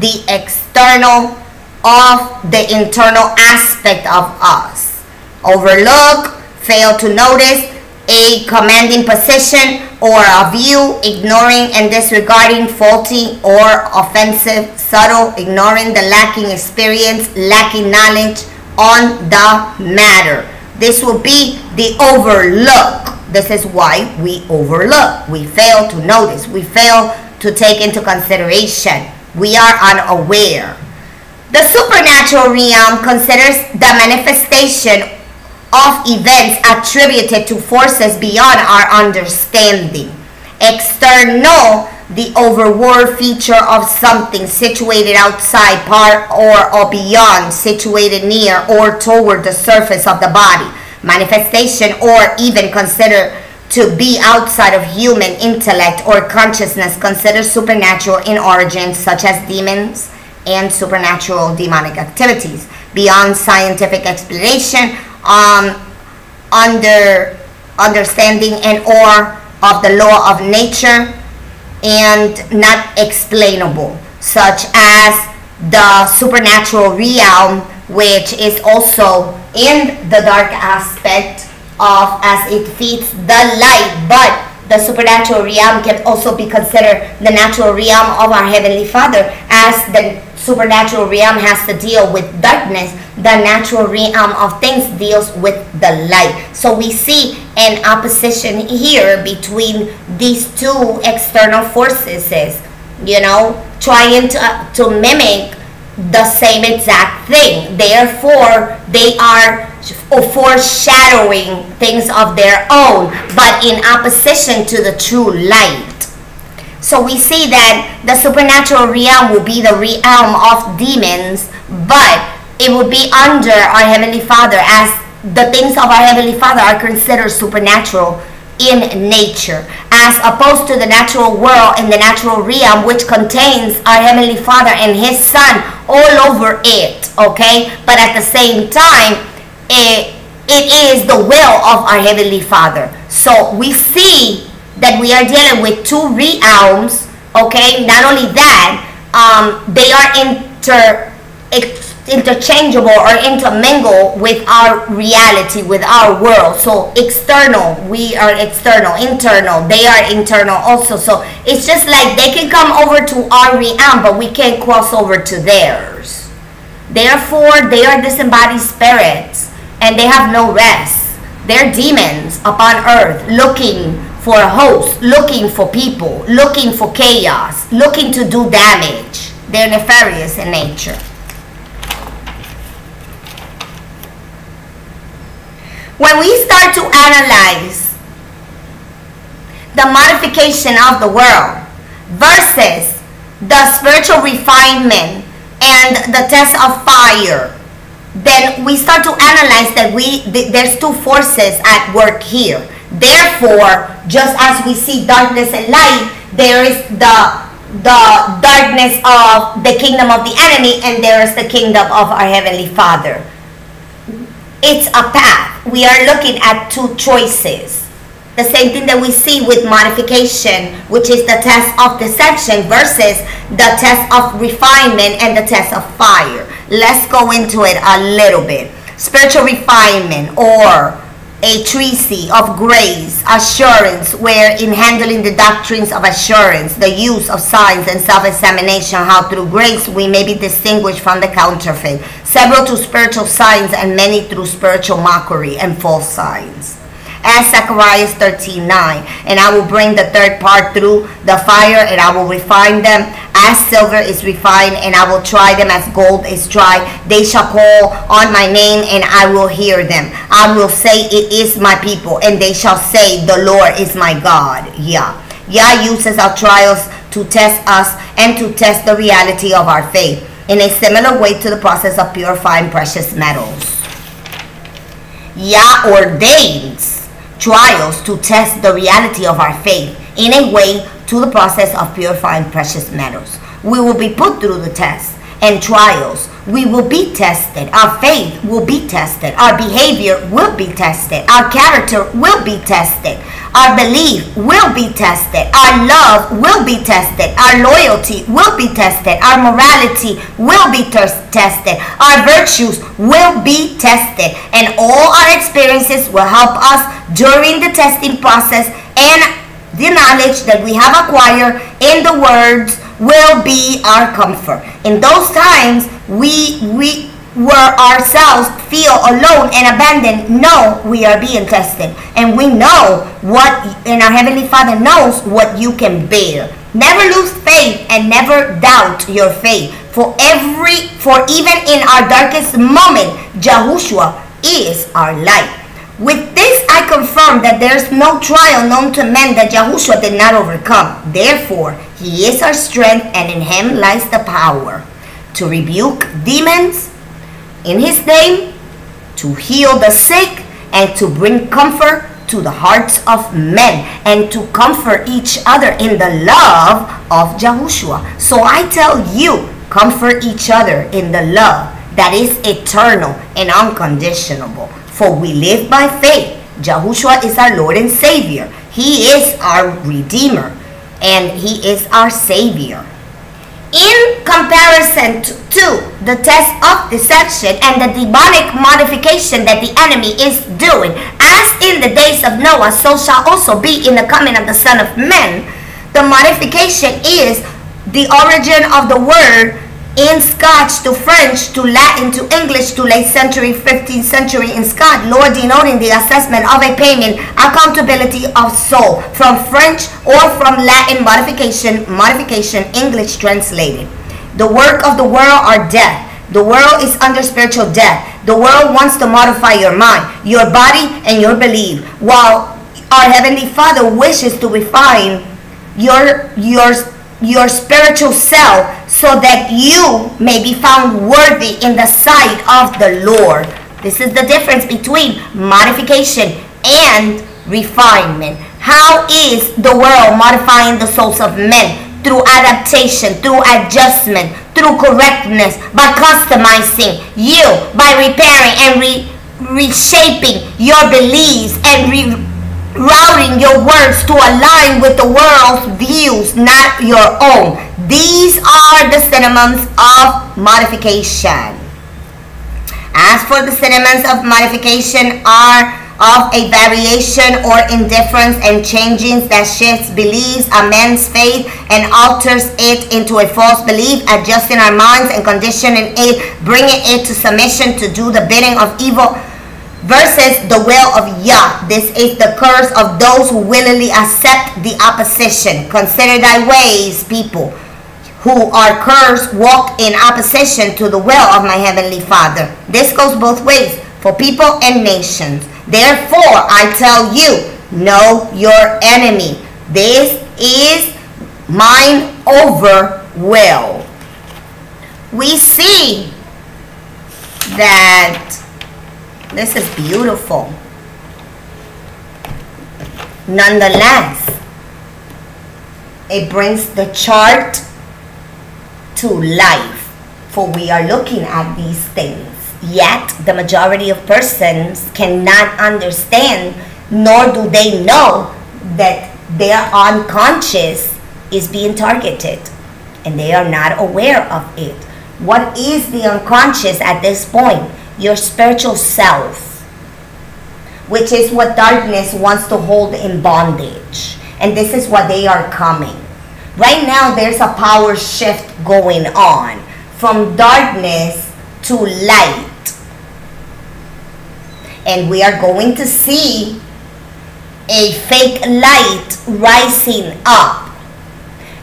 the external of the internal aspect of us. Overlook fail to notice a commanding position or a view ignoring and disregarding faulty or offensive subtle ignoring the lacking experience lacking knowledge on the matter. This will be the overlook. This is why we overlook. We fail to notice. We fail to take into consideration. We are unaware. The supernatural realm considers the manifestation of events attributed to forces beyond our understanding. External the overworld feature of something situated outside part or, or beyond situated near or toward the surface of the body. Manifestation or even considered to be outside of human intellect or consciousness considered supernatural in origin such as demons and supernatural demonic activities. Beyond scientific explanation um, under understanding and or of the law of nature and not explainable, such as the supernatural realm, which is also in the dark aspect of as it feeds the light, but the supernatural realm can also be considered the natural realm of our Heavenly Father as the supernatural realm has to deal with darkness, the natural realm of things deals with the light. So we see an opposition here between these two external forces, you know, trying to, uh, to mimic the same exact thing. Therefore, they are foreshadowing things of their own, but in opposition to the true light. So we see that the supernatural realm will be the realm of demons, but it will be under our Heavenly Father as the things of our Heavenly Father are considered supernatural in nature as opposed to the natural world and the natural realm which contains our heavenly father and his son all over it okay but at the same time it, it is the will of our heavenly father so we see that we are dealing with two realms, okay? Not only that, um, they are inter interchangeable or intermingle with our reality, with our world. So external, we are external, internal, they are internal also. So it's just like they can come over to our realm, but we can't cross over to theirs. Therefore, they are disembodied spirits and they have no rest. They're demons upon earth looking for a host, looking for people, looking for chaos, looking to do damage. They're nefarious in nature. When we start to analyze the modification of the world versus the spiritual refinement and the test of fire, then we start to analyze that we th- there's two forces at work here. Therefore, just as we see darkness and light, there is the the darkness of the kingdom of the enemy and there is the kingdom of our heavenly Father. It's a path. We are looking at two choices. The same thing that we see with modification, which is the test of deception versus the test of refinement and the test of fire. Let's go into it a little bit. Spiritual refinement or a treatise of grace, assurance, where in handling the doctrines of assurance, the use of signs and self-examination, how through grace we may be distinguished from the counterfeit, several to spiritual signs and many through spiritual mockery and false signs as Zechariah 13 9. And I will bring the third part through the fire, and I will refine them as silver is refined, and I will try them as gold is tried. They shall call on my name, and I will hear them. I will say, It is my people, and they shall say, The Lord is my God. Yeah. Yah uses our trials to test us and to test the reality of our faith in a similar way to the process of purifying precious metals. Yah ordains trials to test the reality of our faith in a way to the process of purifying precious metals. We will be put through the test and trials. We will be tested. Our faith will be tested. Our behavior will be tested. Our character will be tested. Our belief will be tested. Our love will be tested. Our loyalty will be tested. Our morality will be tested. Our virtues will be tested. And all our experiences will help us during the testing process and the knowledge that we have acquired in the words will be our comfort. In those times, we we were ourselves feel alone and abandoned. No, we are being tested, and we know what, and our heavenly Father knows what you can bear. Never lose faith and never doubt your faith. For every, for even in our darkest moment, Yahushua is our light. With this I confirm that there is no trial known to men that Yahushua did not overcome. Therefore, he is our strength and in him lies the power to rebuke demons in his name, to heal the sick, and to bring comfort to the hearts of men and to comfort each other in the love of Yahushua. So I tell you, comfort each other in the love that is eternal and unconditional. For we live by faith. Yahushua is our Lord and Savior. He is our Redeemer and He is our Savior. In comparison to the test of deception and the demonic modification that the enemy is doing, as in the days of Noah, so shall also be in the coming of the Son of Man. The modification is the origin of the word in Scotch to French to Latin to English to late century 15th century in Scotch, Lord denoting the assessment of a payment accountability of soul from French or from Latin modification modification English translated. The work of the world are death. The world is under spiritual death. The world wants to modify your mind, your body, and your belief, while our heavenly Father wishes to refine your your your spiritual self so that you may be found worthy in the sight of the Lord. This is the difference between modification and refinement. How is the world modifying the souls of men? Through adaptation, through adjustment, through correctness, by customizing you, by repairing and re- reshaping your beliefs and re- routing your words to align with the world's views, not your own. These are the synonyms of modification. As for the synonyms of modification are of a variation or indifference and changing that shifts beliefs, amends faith, and alters it into a false belief, adjusting our minds and conditioning it, bringing it to submission to do the bidding of evil versus the will of Yah. This is the curse of those who willingly accept the opposition. Consider thy ways, people who are cursed walk in opposition to the will of my heavenly Father. This goes both ways for people and nations. Therefore, I tell you, know your enemy. This is mine over will. We see that this is beautiful. Nonetheless, it brings the chart to life, for we are looking at these things. Yet, the majority of persons cannot understand, nor do they know that their unconscious is being targeted and they are not aware of it. What is the unconscious at this point? Your spiritual self, which is what darkness wants to hold in bondage. And this is what they are coming. Right now, there's a power shift going on from darkness to light. And we are going to see a fake light rising up.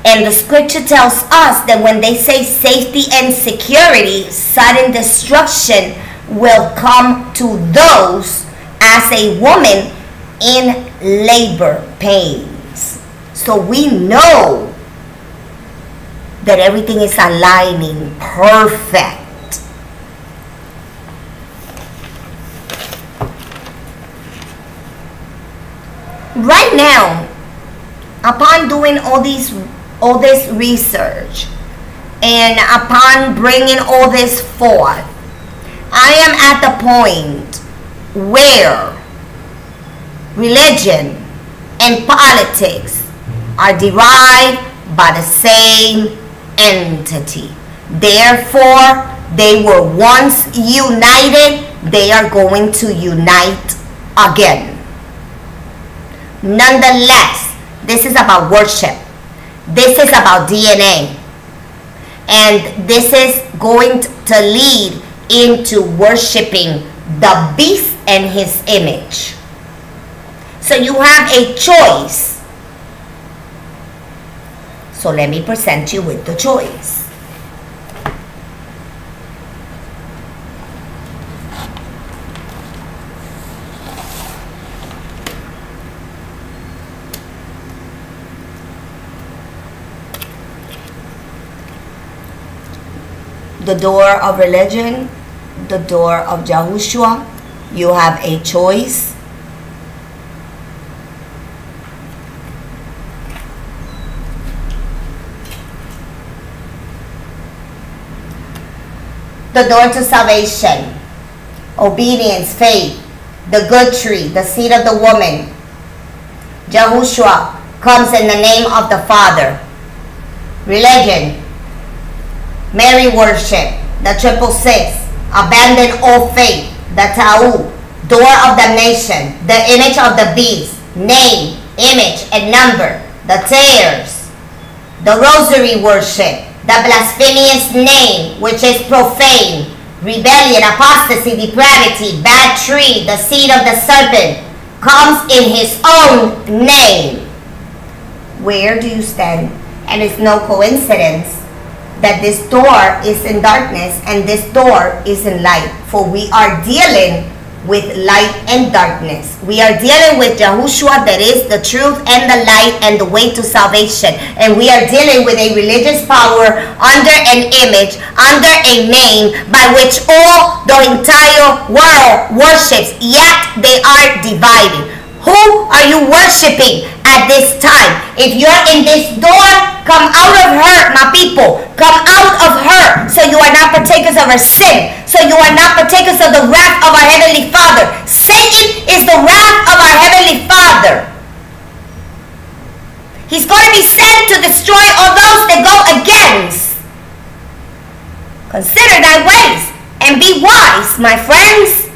And the scripture tells us that when they say safety and security, sudden destruction will come to those as a woman in labor pains. So we know that everything is aligning perfect. Right now, upon doing all these all this research and upon bringing all this forth, I am at the point where religion and politics are derived by the same entity. Therefore, they were once united, they are going to unite again. Nonetheless, this is about worship. This is about DNA. And this is going to lead into worshiping the beast and his image. So you have a choice so let me present you with the choice. The door of religion, the door of Yahushua, you have a choice the door to salvation, obedience, faith, the good tree, the seed of the woman. Yahushua comes in the name of the Father. Religion, Mary worship, the triple six, abandon all faith, the Tau, door of the nation, the image of the beast, name, image, and number, the tears, the rosary worship, the blasphemous name, which is profane, rebellion, apostasy, depravity, bad tree, the seed of the serpent, comes in his own name. Where do you stand? And it's no coincidence that this door is in darkness and this door is in light. For we are dealing with light and darkness. We are dealing with Yahushua that is the truth and the light and the way to salvation. And we are dealing with a religious power under an image, under a name by which all the entire world worships, yet they are divided. Who are you worshiping at this time? If you're in this door, come out of her, my people. Come out of her so you are not partakers of her sin. So you are not partakers of the wrath of our Heavenly Father. Satan is the wrath of our Heavenly Father. He's going to be sent to destroy all those that go against. Consider thy ways and be wise, my friends.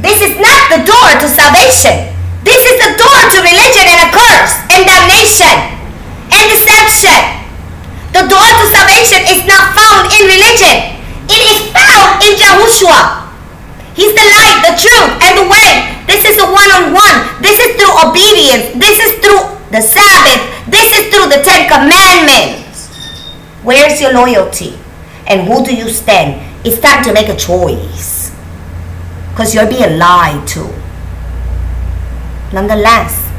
This is not the door to salvation. This is the door to religion and a curse and damnation and deception. The door to salvation is not found in religion. It is found in Yahushua. He's the light, the truth, and the way. This is a one-on-one. This is through obedience. This is through the Sabbath. This is through the Ten Commandments. Where's your loyalty? And who do you stand? It's time to make a choice. Because you're being lied to. Nonetheless,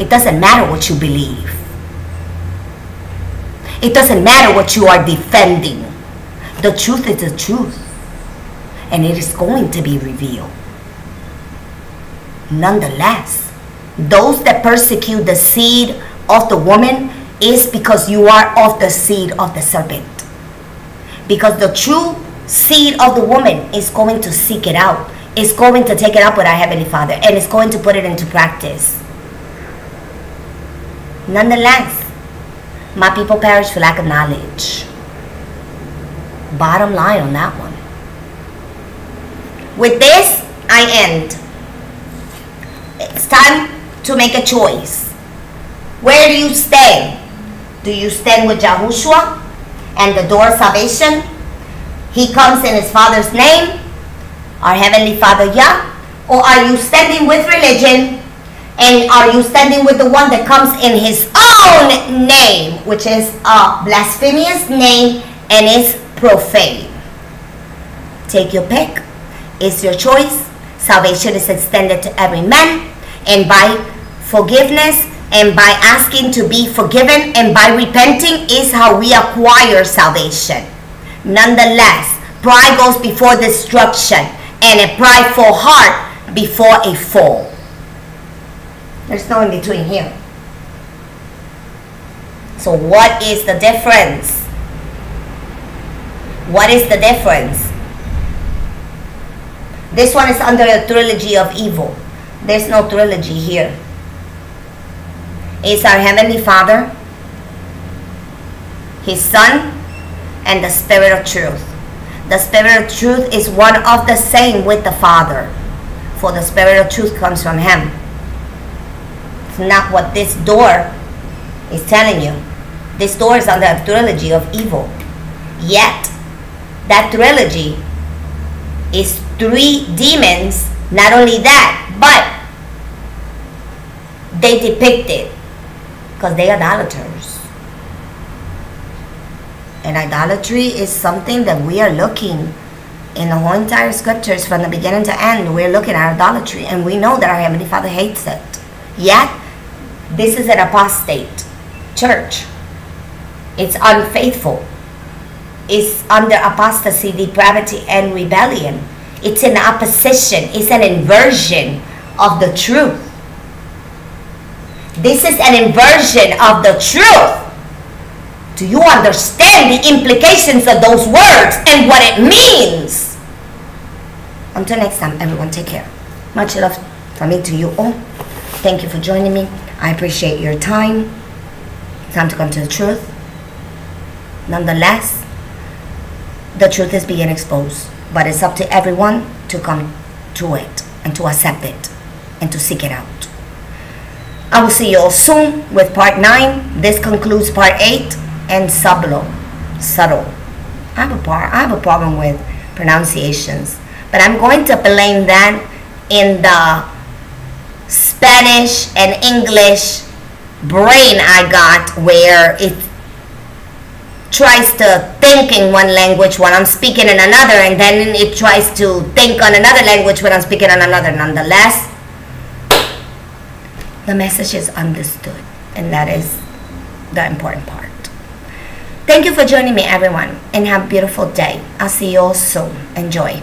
it doesn't matter what you believe. It doesn't matter what you are defending. The truth is the truth. And it is going to be revealed. Nonetheless, those that persecute the seed of the woman is because you are of the seed of the serpent. Because the true seed of the woman is going to seek it out, is going to take it up with our Heavenly Father, and is going to put it into practice. Nonetheless, my people perish for lack of knowledge. Bottom line on that one. With this, I end. It's time to make a choice. Where do you stand? Do you stand with Yahushua and the door of salvation? He comes in his Father's name, our Heavenly Father Yah, or are you standing with religion and are you standing with the one that comes in his own name, which is a blasphemous name and is profane? Take your pick. It's your choice. Salvation is extended to every man. And by forgiveness and by asking to be forgiven and by repenting is how we acquire salvation. Nonetheless, pride goes before destruction and a prideful heart before a fall. There's no in between here. So what is the difference? What is the difference? This one is under a trilogy of evil. There's no trilogy here. It's our Heavenly Father, His Son, and the Spirit of Truth. The Spirit of Truth is one of the same with the Father, for the Spirit of Truth comes from Him It's not what this door is telling you. This door is under a trilogy of evil. Yet, that trilogy is three demons. Not only that, but they depict it because they are idolaters. And idolatry is something that we are looking in the whole entire scriptures from the beginning to end. We're looking at idolatry and we know that our Heavenly Father hates it. Yet, this is an apostate church. It's unfaithful. It's under apostasy, depravity, and rebellion. It's an opposition. It's an inversion of the truth. This is an inversion of the truth. Do you understand the implications of those words and what it means? Until next time, everyone, take care. Much love from me to you all. Thank you for joining me. I appreciate your time. Time to come to the truth. Nonetheless, the truth is being exposed, but it's up to everyone to come to it and to accept it and to seek it out. I will see you all soon with part 9. This concludes part 8 and sublo, subtle. I have a I have a problem with pronunciations, but I'm going to blame that in the Spanish and English brain I got where it tries to think in one language when I'm speaking in another and then it tries to think on another language when I'm speaking on another. Nonetheless, the message is understood and that is the important part. Thank you for joining me everyone and have a beautiful day. I'll see you all soon. Enjoy.